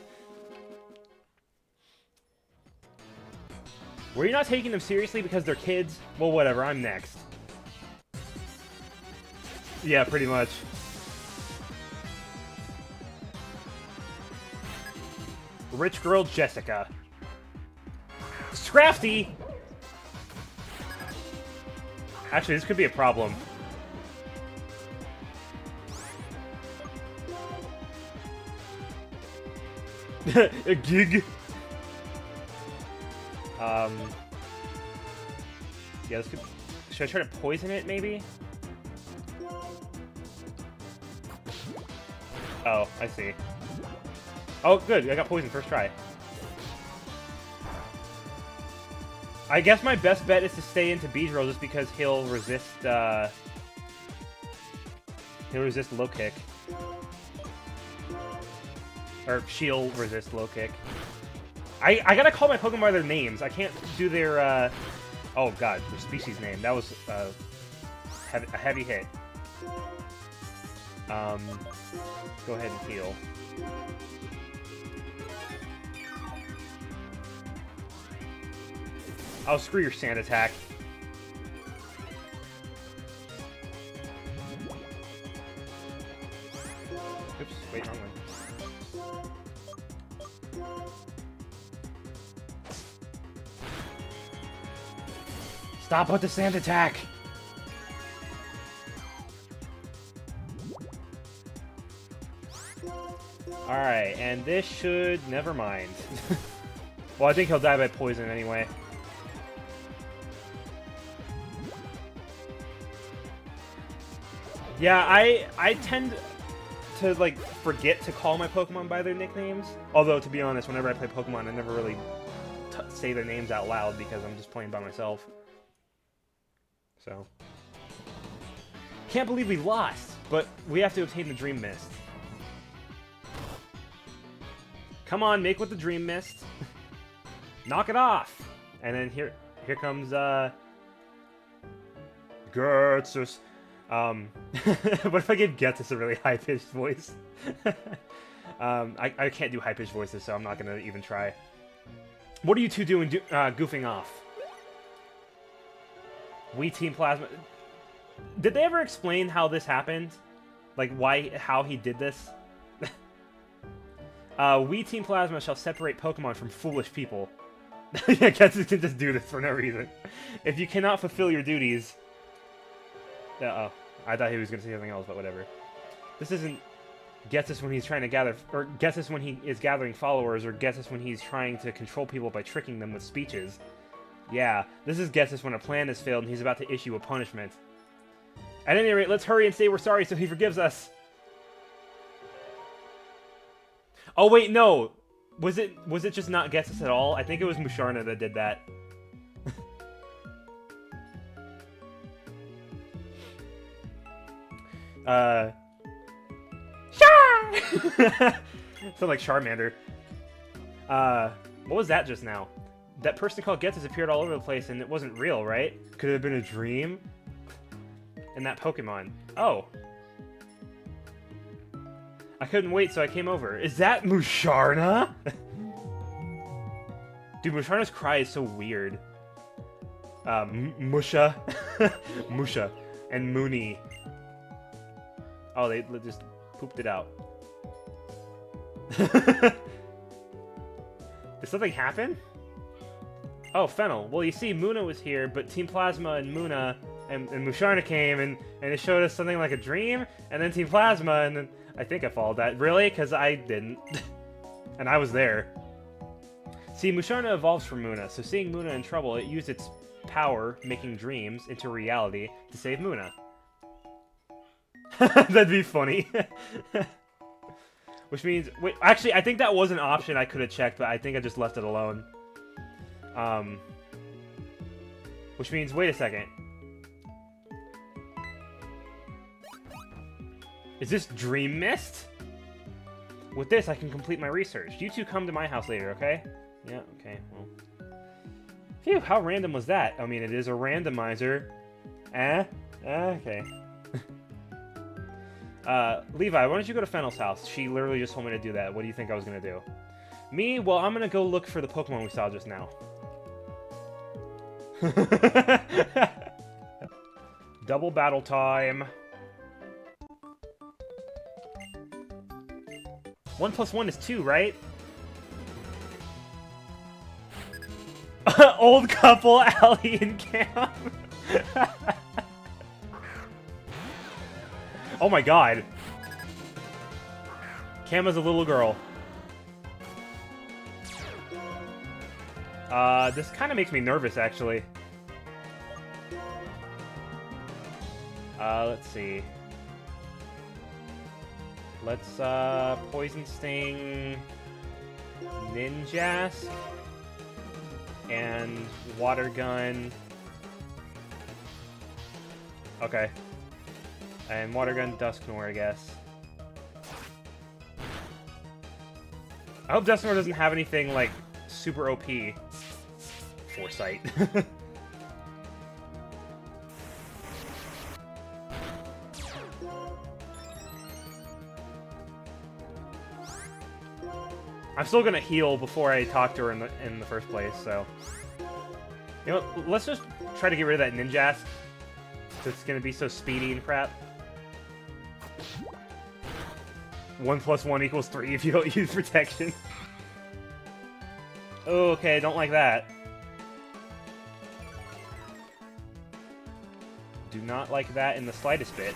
Were you not taking them seriously because they're kids? Well, whatever, I'm next. Yeah, pretty much. Rich girl Jessica. Scrafty! Actually, this could be a problem. a gig. Um. Yeah, this could. Should I try to poison it, maybe? Oh, I see. Oh, good. I got poison first try. I guess my best bet is to stay into Beedrill just because he'll resist, uh... He'll resist low kick. Or she'll resist low kick. I, I gotta call my Pokemon by their names. I can't do their, uh... Oh, God. Their species name. That was, uh... a heavy hit. Um... Go ahead and heal. Oh, screw your sand attack. Oops, wait, wrong one. Stop with the sand attack! Alright, and this should... never mind. well, I think he'll die by poison anyway. Yeah, I I tend to like forget to call my Pokemon by their nicknames. Although to be honest, whenever I play Pokemon, I never really say their names out loud because I'm just playing by myself. So can't believe we lost, but we have to obtain the Dream Mist. Come on, make with the Dream Mist. Knock it off. And then here here comes uh Ghetsis. Um, what if I give Ghetsis a really high-pitched voice? um, I, I can't do high-pitched voices, so I'm not going to even try. What are you two doing do, uh, goofing off? We Team Plasma... Did they ever explain how this happened? Like, why, how he did this? uh, we Team Plasma shall separate Pokemon from foolish people. yeah, Ghetsis can just do this for no reason. If you cannot fulfill your duties, uh oh. I thought he was going to say something else, but whatever. This isn't Ghetsis when he's trying to gather, or Ghetsis when he is gathering followers, or Ghetsis when he's trying to control people by tricking them with speeches. Yeah, this is Ghetsis when a plan has failed and he's about to issue a punishment. At any rate, let's hurry and say we're sorry so he forgives us. Oh wait, no. Was it was it just not Ghetsis at all? I think it was Musharna that did that. Uh. Char! Sound like Charmander. Uh, what was that just now? That person called Ghetsis appeared all over the place and it wasn't real, right? Could it have been a dream? And that Pokemon. Oh. I couldn't wait, so I came over. Is that Musharna? Dude, Musharna's cry is so weird. uh, Musha, Musha, and Munna. Oh, they just pooped it out. Did something happen? Oh, Fennel. Well, you see, Munna was here, but Team Plasma and Munna and, and Musharna came, and, and it showed us something like a dream, and then Team Plasma, and then I think I followed that. Really? Because I didn't. and I was there. See, Musharna evolves from Munna, so seeing Munna in trouble, it used its power, making dreams, into reality to save Munna. That'd be funny. Which means, wait, actually, I think that was an option I could have checked, but I think I just left it alone. Um, which means, wait a second. Is this Dream Mist? With this, I can complete my research. You two come to my house later, okay? Yeah, okay, well. Phew, how random was that? I mean, it is a randomizer. Eh? eh okay. uh, Levi, why don't you go to Fennel's house? She literally just told me to do that. What do you think I was gonna do? Me? Well, I'm gonna go look for the Pokemon we saw just now. Double battle time. One plus one is two, right? Old couple, Allie and Cam. Oh my god. Cam is a little girl. Uh, this kind of makes me nervous, actually. Uh, let's see. Let's, uh, Poison Sting, Ninjask, and Water Gun. Okay. And Water Gun Dusknoir, I guess. I hope Dusknoir doesn't have anything, like, super OP. Foresight. I'm still gonna heal before I talk to her in the in the first place, so... You know let's just try to get rid of that Ninjask. It's gonna be so speedy and crap. One plus one equals three if you don't use protection. Oh, okay, don't like that. Do not like that in the slightest bit.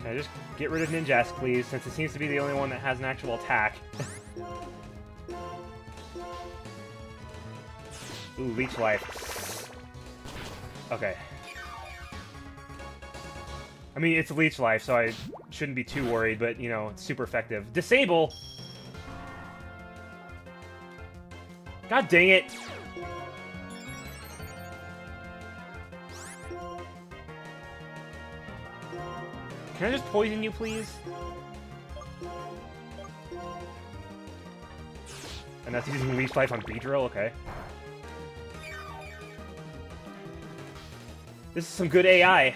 Can I just get rid of Ninjask, please, since it seems to be the only one that has an actual attack. Ooh, Leech Life. Okay. I mean, it's Leech Life, so I shouldn't be too worried, but, you know, it's super effective. Disable! God dang it! Can I just poison you, please? And that's using Leech Life on Beedrill? Okay. This is some good AI.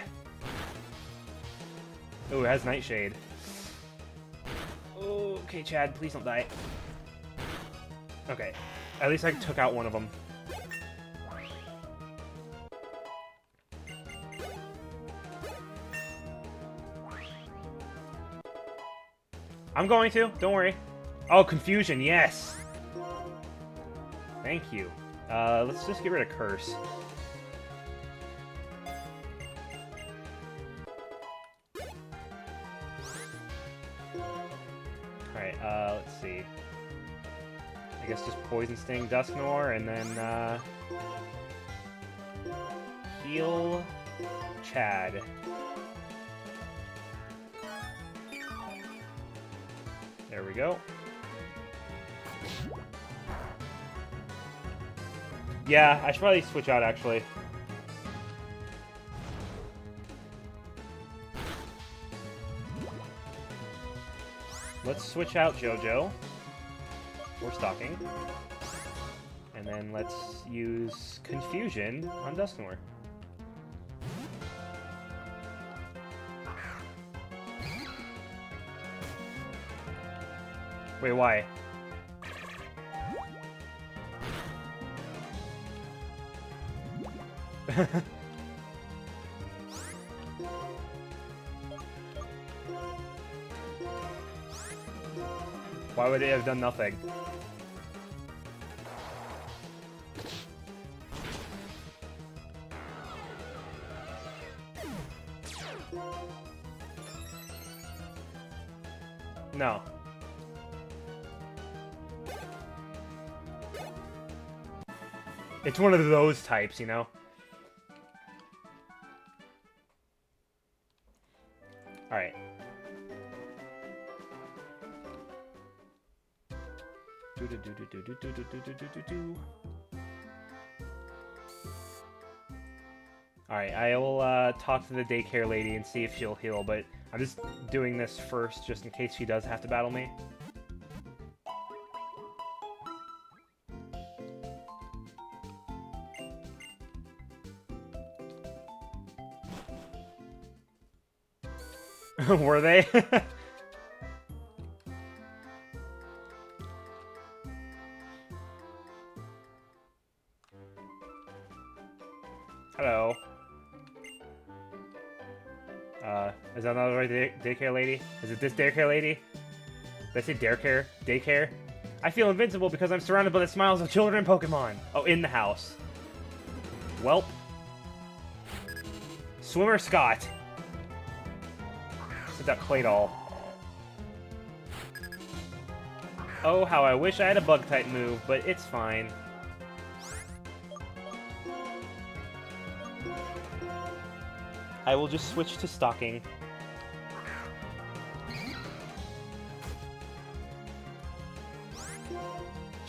Oh, it has Nightshade. Okay, Chad, please don't die. Okay. At least I took out one of them. I'm going to. Don't worry. Oh, confusion. Yes. Thank you. Uh, let's just get rid of curse. Poison Sting Dusknoir, and then, uh... Heal... Chad. There we go. Yeah, I should probably switch out, actually. Let's switch out JoJo. We're Stocking. And then let's use Confusion on Dusknoir. Wait, why? Why would it have done nothing? No. It's one of those types, you know? Alright, I will uh, talk to the daycare lady and see if she'll heal, but I'm just doing this first just in case she does have to battle me. Were they? daycare lady? Is it this daycare lady? Did I say daycare? Daycare? I feel invincible because I'm surrounded by the smiles of children and Pokemon. Oh, in the house. Welp. Swimmer Scott. Sit that Claydol. Oh, how I wish I had a bug-type move, but it's fine. I will just switch to stocking.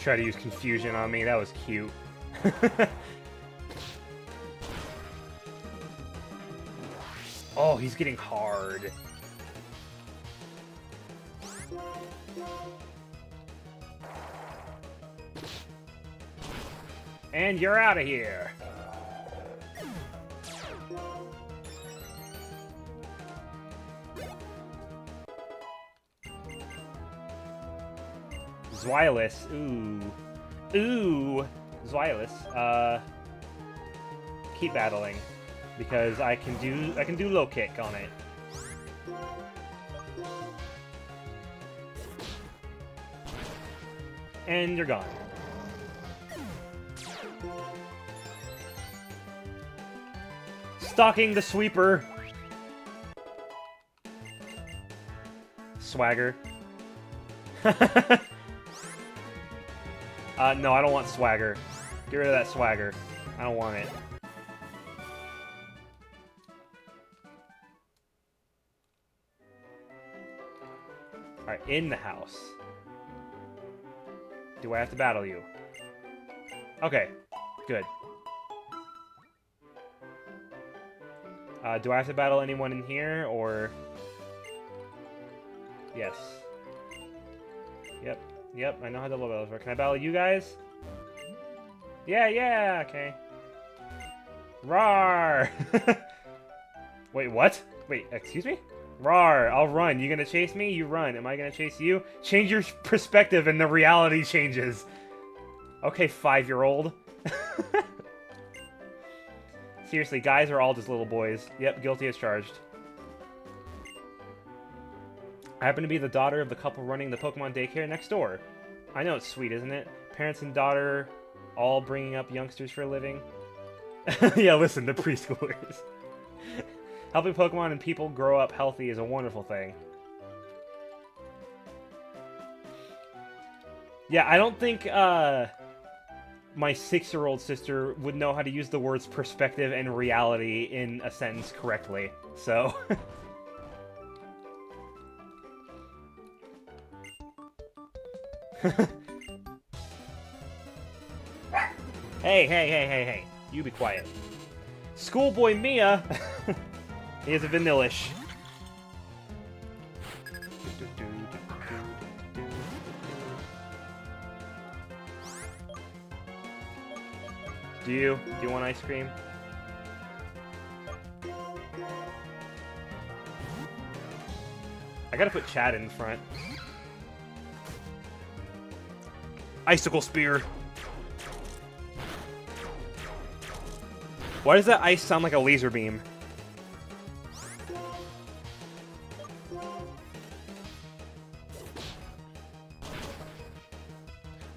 Try to use confusion on me, that was cute. oh, he's getting hard. And you're out of here. Zweilous. Ooh. Ooh. Zweilous. Uh, keep battling. Because I can do I can do low kick on it. And you're gone. Stocking the sweeper. Swagger. Uh, no, I don't want swagger. Get rid of that swagger. I don't want it. Alright, in the house. Do I have to battle you? Okay, good. Uh, do I have to battle anyone in here, or... Yes. Yep. Yep, I know how double battles work. Can I battle you guys? Yeah, yeah, okay. Rar! Wait, what? Wait, excuse me? Rar, I'll run. You gonna chase me? You run. Am I gonna chase you? Change your perspective and the reality changes. Okay, five-year-old. Seriously, guys are all just little boys. Yep, guilty as charged. I happen to be the daughter of the couple running the Pokemon daycare next door. I know it's sweet, isn't it? Parents and daughter all bringing up youngsters for a living. yeah, listen, the preschoolers. Helping Pokemon and people grow up healthy is a wonderful thing. Yeah, I don't think uh, my six-year-old sister would know how to use the words perspective and reality in a sentence correctly, so... hey, hey, hey, hey, hey. You be quiet. Schoolboy Mia! he is a vanillish. Do you? Do you want ice cream? I gotta put Chad in front. Icicle Spear. Why does that ice sound like a laser beam?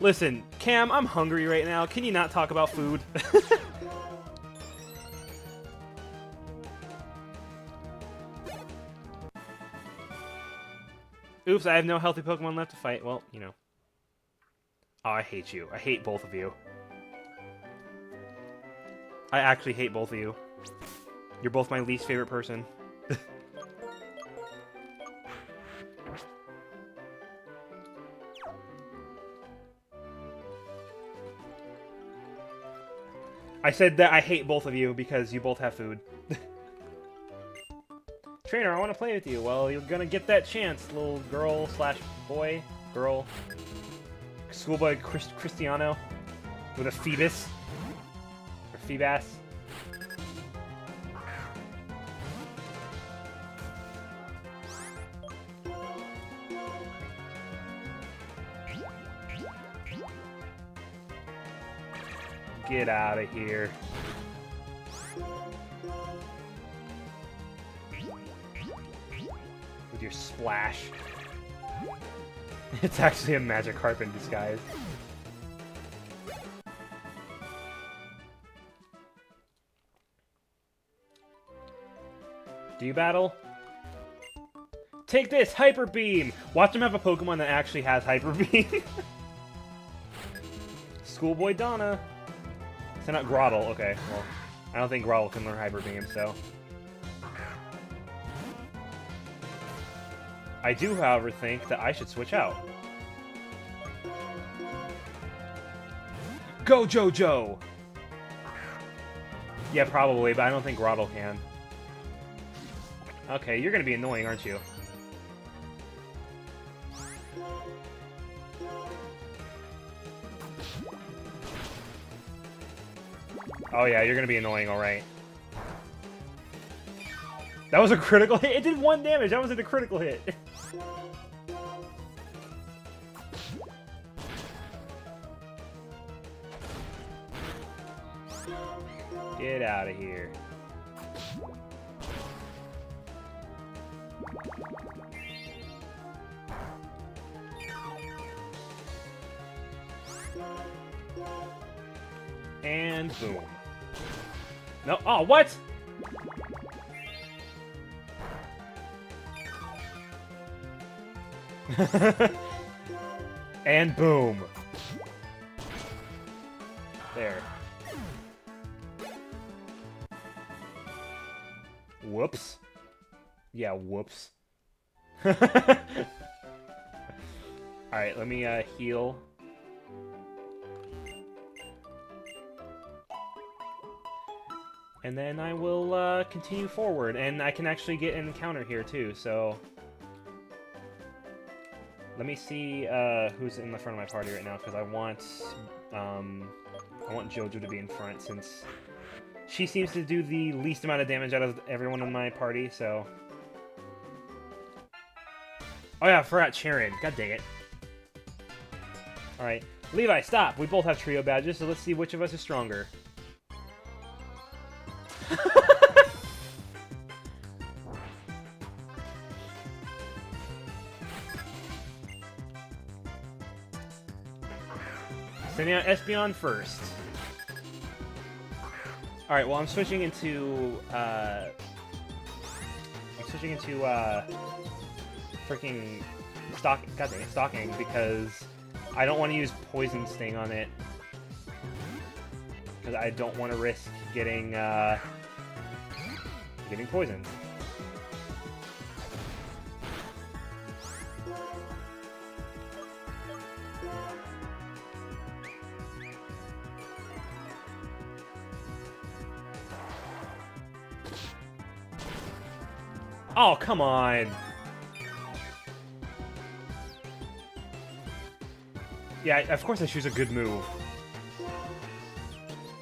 Listen, Cam, I'm hungry right now. Can you not talk about food? Oops, I have no healthy Pokemon left to fight. Well, you know. Oh, I hate you. I hate both of you. I actually hate both of you. You're both my least favorite person. I said that I hate both of you because you both have food. Trainer, I want to play with you. Well, you're gonna get that chance, little girl slash boy, girl, schoolboy Christ Cristiano with a Feebas or Feebas. Get out of here. With your splash. It's actually a magic Magikarp in disguise. Do you battle? Take this, Hyper Beam! Watch him have a Pokemon that actually has Hyper Beam. Schoolboy Donna. So not Grotle, okay. Well, I don't think Grotle can learn Hyper Beam, so... I do, however, think that I should switch out. Go, Jojo! Yeah, probably, but I don't think Grotle can. Okay, you're gonna be annoying, aren't you? Oh yeah, you're gonna be annoying, alright. That was a critical hit. It did one damage. That wasn't a critical hit. Get out of here. And boom. No, oh, what? and boom. There. Whoops. Yeah, whoops. Alright, let me uh, heal. And then I will uh, continue forward, and I can actually get an encounter here too, so... Let me see uh, who's in the front of my party right now, because I want um, I want Jojo to be in front, since she seems to do the least amount of damage out of everyone in my party, so... Oh yeah, I forgot Cheren. God dang it. Alright. Levi, stop! We both have trio badges, so let's see which of us is stronger. Out Espeon first. Alright, well I'm switching into, uh... I'm switching into, uh... Freaking... Stock... God dang it, Stocking, because I don't want to use Poison Sting on it. Because I don't want to risk getting, uh... Getting poisoned. Oh, come on. Yeah, of course I choose a good move.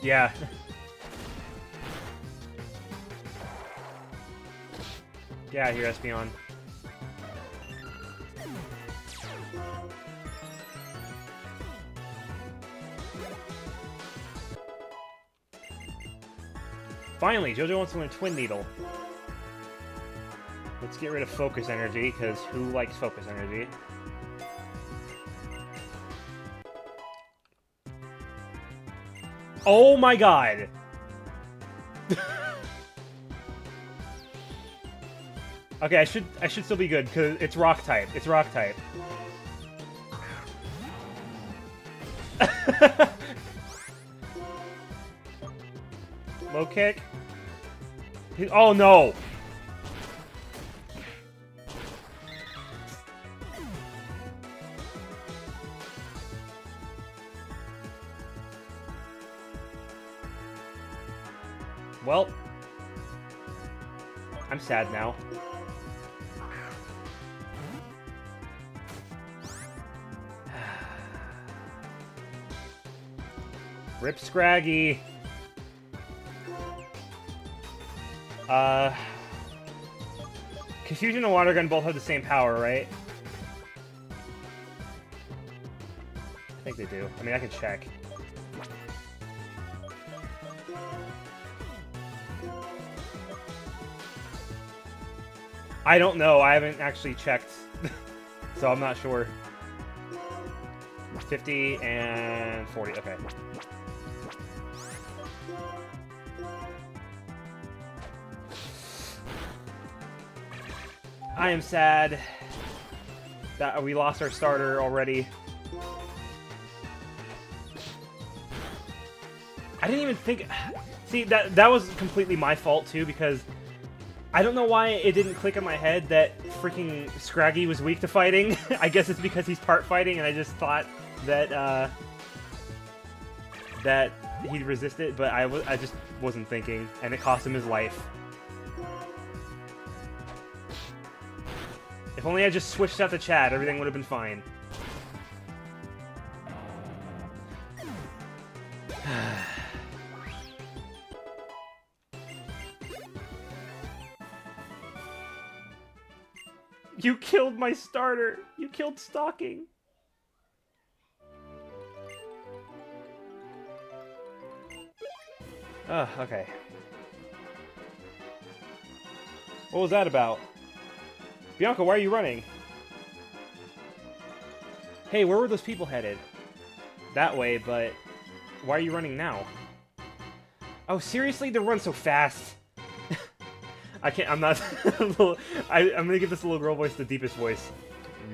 Yeah. yeah, here, Espeon. Finally, JoJo wants to learn Twin Needle. Let's get rid of Focus Energy, because who likes Focus Energy? Oh my god! okay, I should I should still be good, because it's Rock type. It's Rock type. Low kick. Oh no! Now. Rip Scraggy. Uh, Confusion and Water Gun both have the same power, right? I think they do. I mean, I can check. I don't know. I haven't actually checked, so I'm not sure. 50 and 40. Okay. I am sad that we lost our starter already. I didn't even think... See, that that was completely my fault, too, because I don't know why it didn't click in my head that freaking Scraggy was weak to fighting. I guess it's because he's part fighting, and I just thought that, uh, that he'd resist it, but I, I just wasn't thinking, and it cost him his life. If only I just switched out the chat, everything would have been fine. You killed my starter! You killed Stocking! Ugh, okay. What was that about? Bianca, why are you running? Hey, where were those people headed? That way, but why are you running now? Oh, seriously? They run so fast. I can't, I'm not, I, I'm gonna give this little girl voice the deepest voice.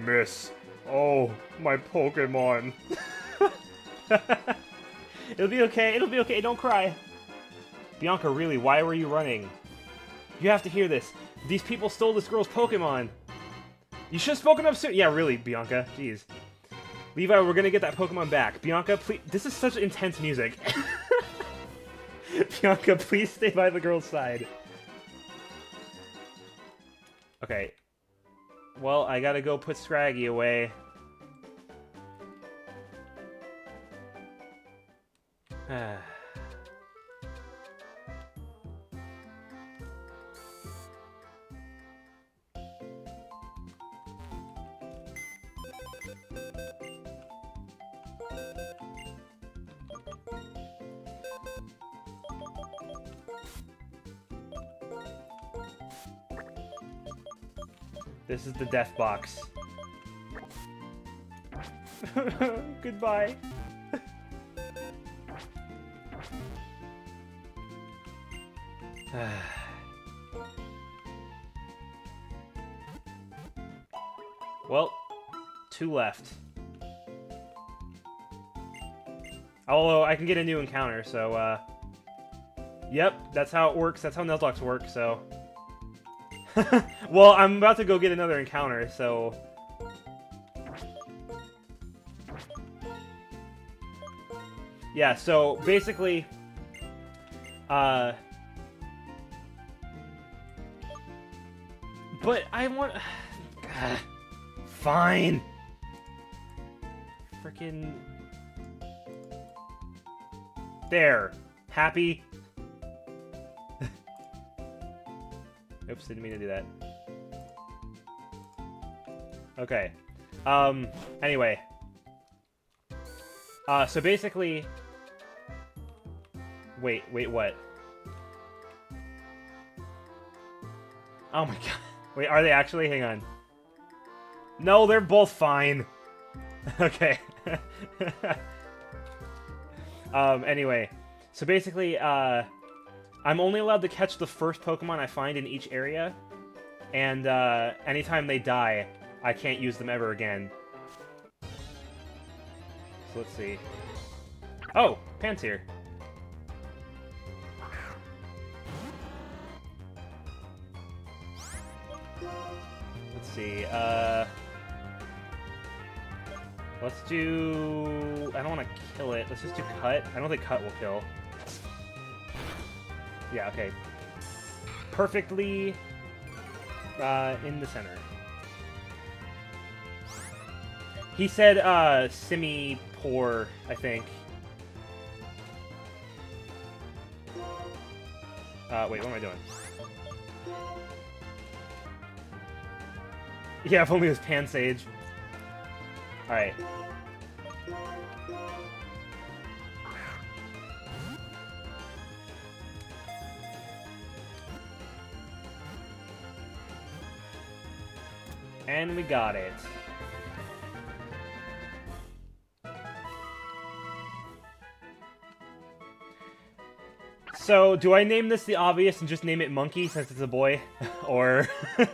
Miss. Oh, my Pokemon. it'll be okay, it'll be okay, don't cry. Bianca, really, why were you running? You have to hear this. These people stole this girl's Pokemon. You should have spoken up soon. Yeah, really, Bianca. Jeez. Levi, we're gonna get that Pokemon back. Bianca, please. This is such intense music. Bianca, please stay by the girl's side. Okay. Well, I gotta go put Scraggy away. Ah. This is the death box. Goodbye. well, two left. Although I can get a new encounter, so uh Yep, that's how it works. That's how Nuzlocke work, so well, I'm about to go get another encounter, so... Yeah, so basically... Uh... But I want... Fine! Freaking... There. Happy? Oops, didn't mean to do that. Okay. Um, anyway. Uh, so basically... Wait, wait, what? Oh my god. Wait, are they actually? Hang on. No, they're both fine. okay. um, anyway. So basically, uh, I'm only allowed to catch the first Pokemon I find in each area. And, uh, anytime they die, I can't use them ever again. So let's see. Oh, Pansear. Let's see, uh... Let's do... I don't want to kill it. Let's just do Cut. I don't think Cut will kill. Yeah, okay. Perfectly uh, in the center. He said uh, semi-poor, I think. Uh, wait, what am I doing? Yeah, if only it was Pansage. Alright. And we got it. So, do I name this the obvious and just name it Munkee since it's a boy? or...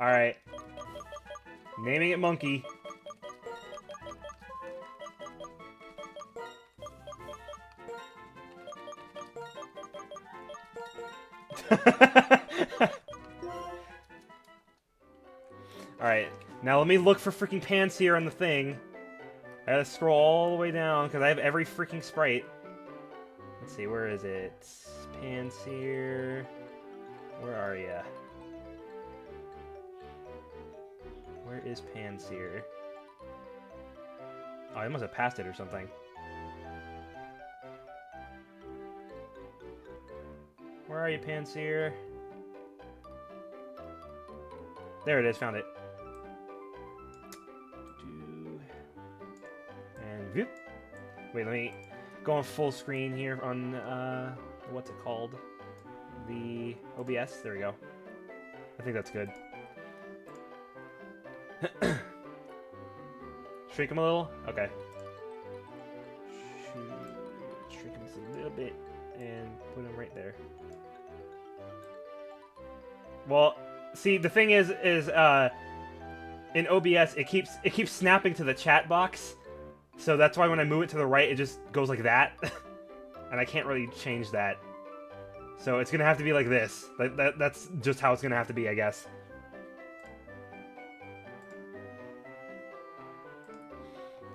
Alright. Naming it Munkee. now let me look for freaking Pansear on the thing. I gotta scroll all the way down, because I have every freaking sprite. Let's see, where is it? Pansear... Where are ya? Where is Pansear? Oh, I must have passed it or something. Where are you, Pansear? There it is, found it. Wait, let me go on full screen here on, uh, what's it called? The OBS? There we go. I think that's good. Shrink him a little? Okay. Shrink him just a little bit and put him right there. Well, see, the thing is, is, uh, in OBS, it keeps, it keeps snapping to the chat box, so that's why when I move it to the right, it just goes like that, and I can't really change that. So it's gonna have to be like this. That, that, that's just how it's gonna have to be, I guess.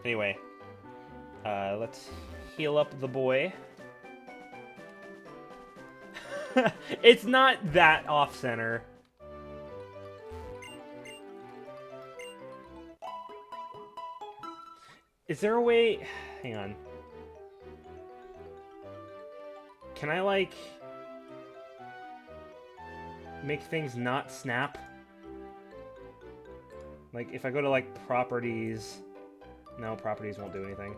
Anyway, uh, let's heal up the boy. it's not that off-center. Is there a way... Hang on. Can I, like... Make things not snap? Like, if I go to, like, properties... No, properties won't do anything.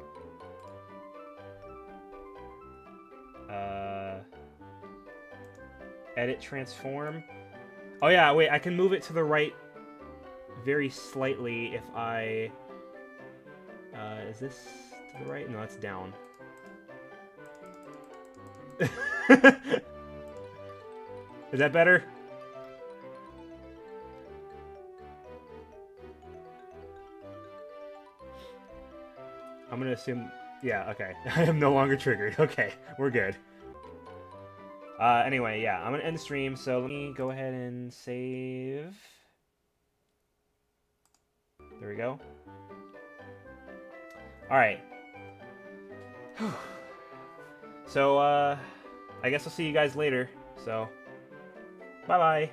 Uh, edit transform. Oh yeah, wait, I can move it to the right very slightly if I... Uh, is this to the right? No, that's down. is that better? I'm gonna assume... Yeah, okay. I am no longer triggered. Okay, we're good. Uh, anyway, yeah, I'm gonna end the stream, so let me go ahead and save. There we go. Alright. so, uh, I guess I'll see you guys later, so... Bye-bye!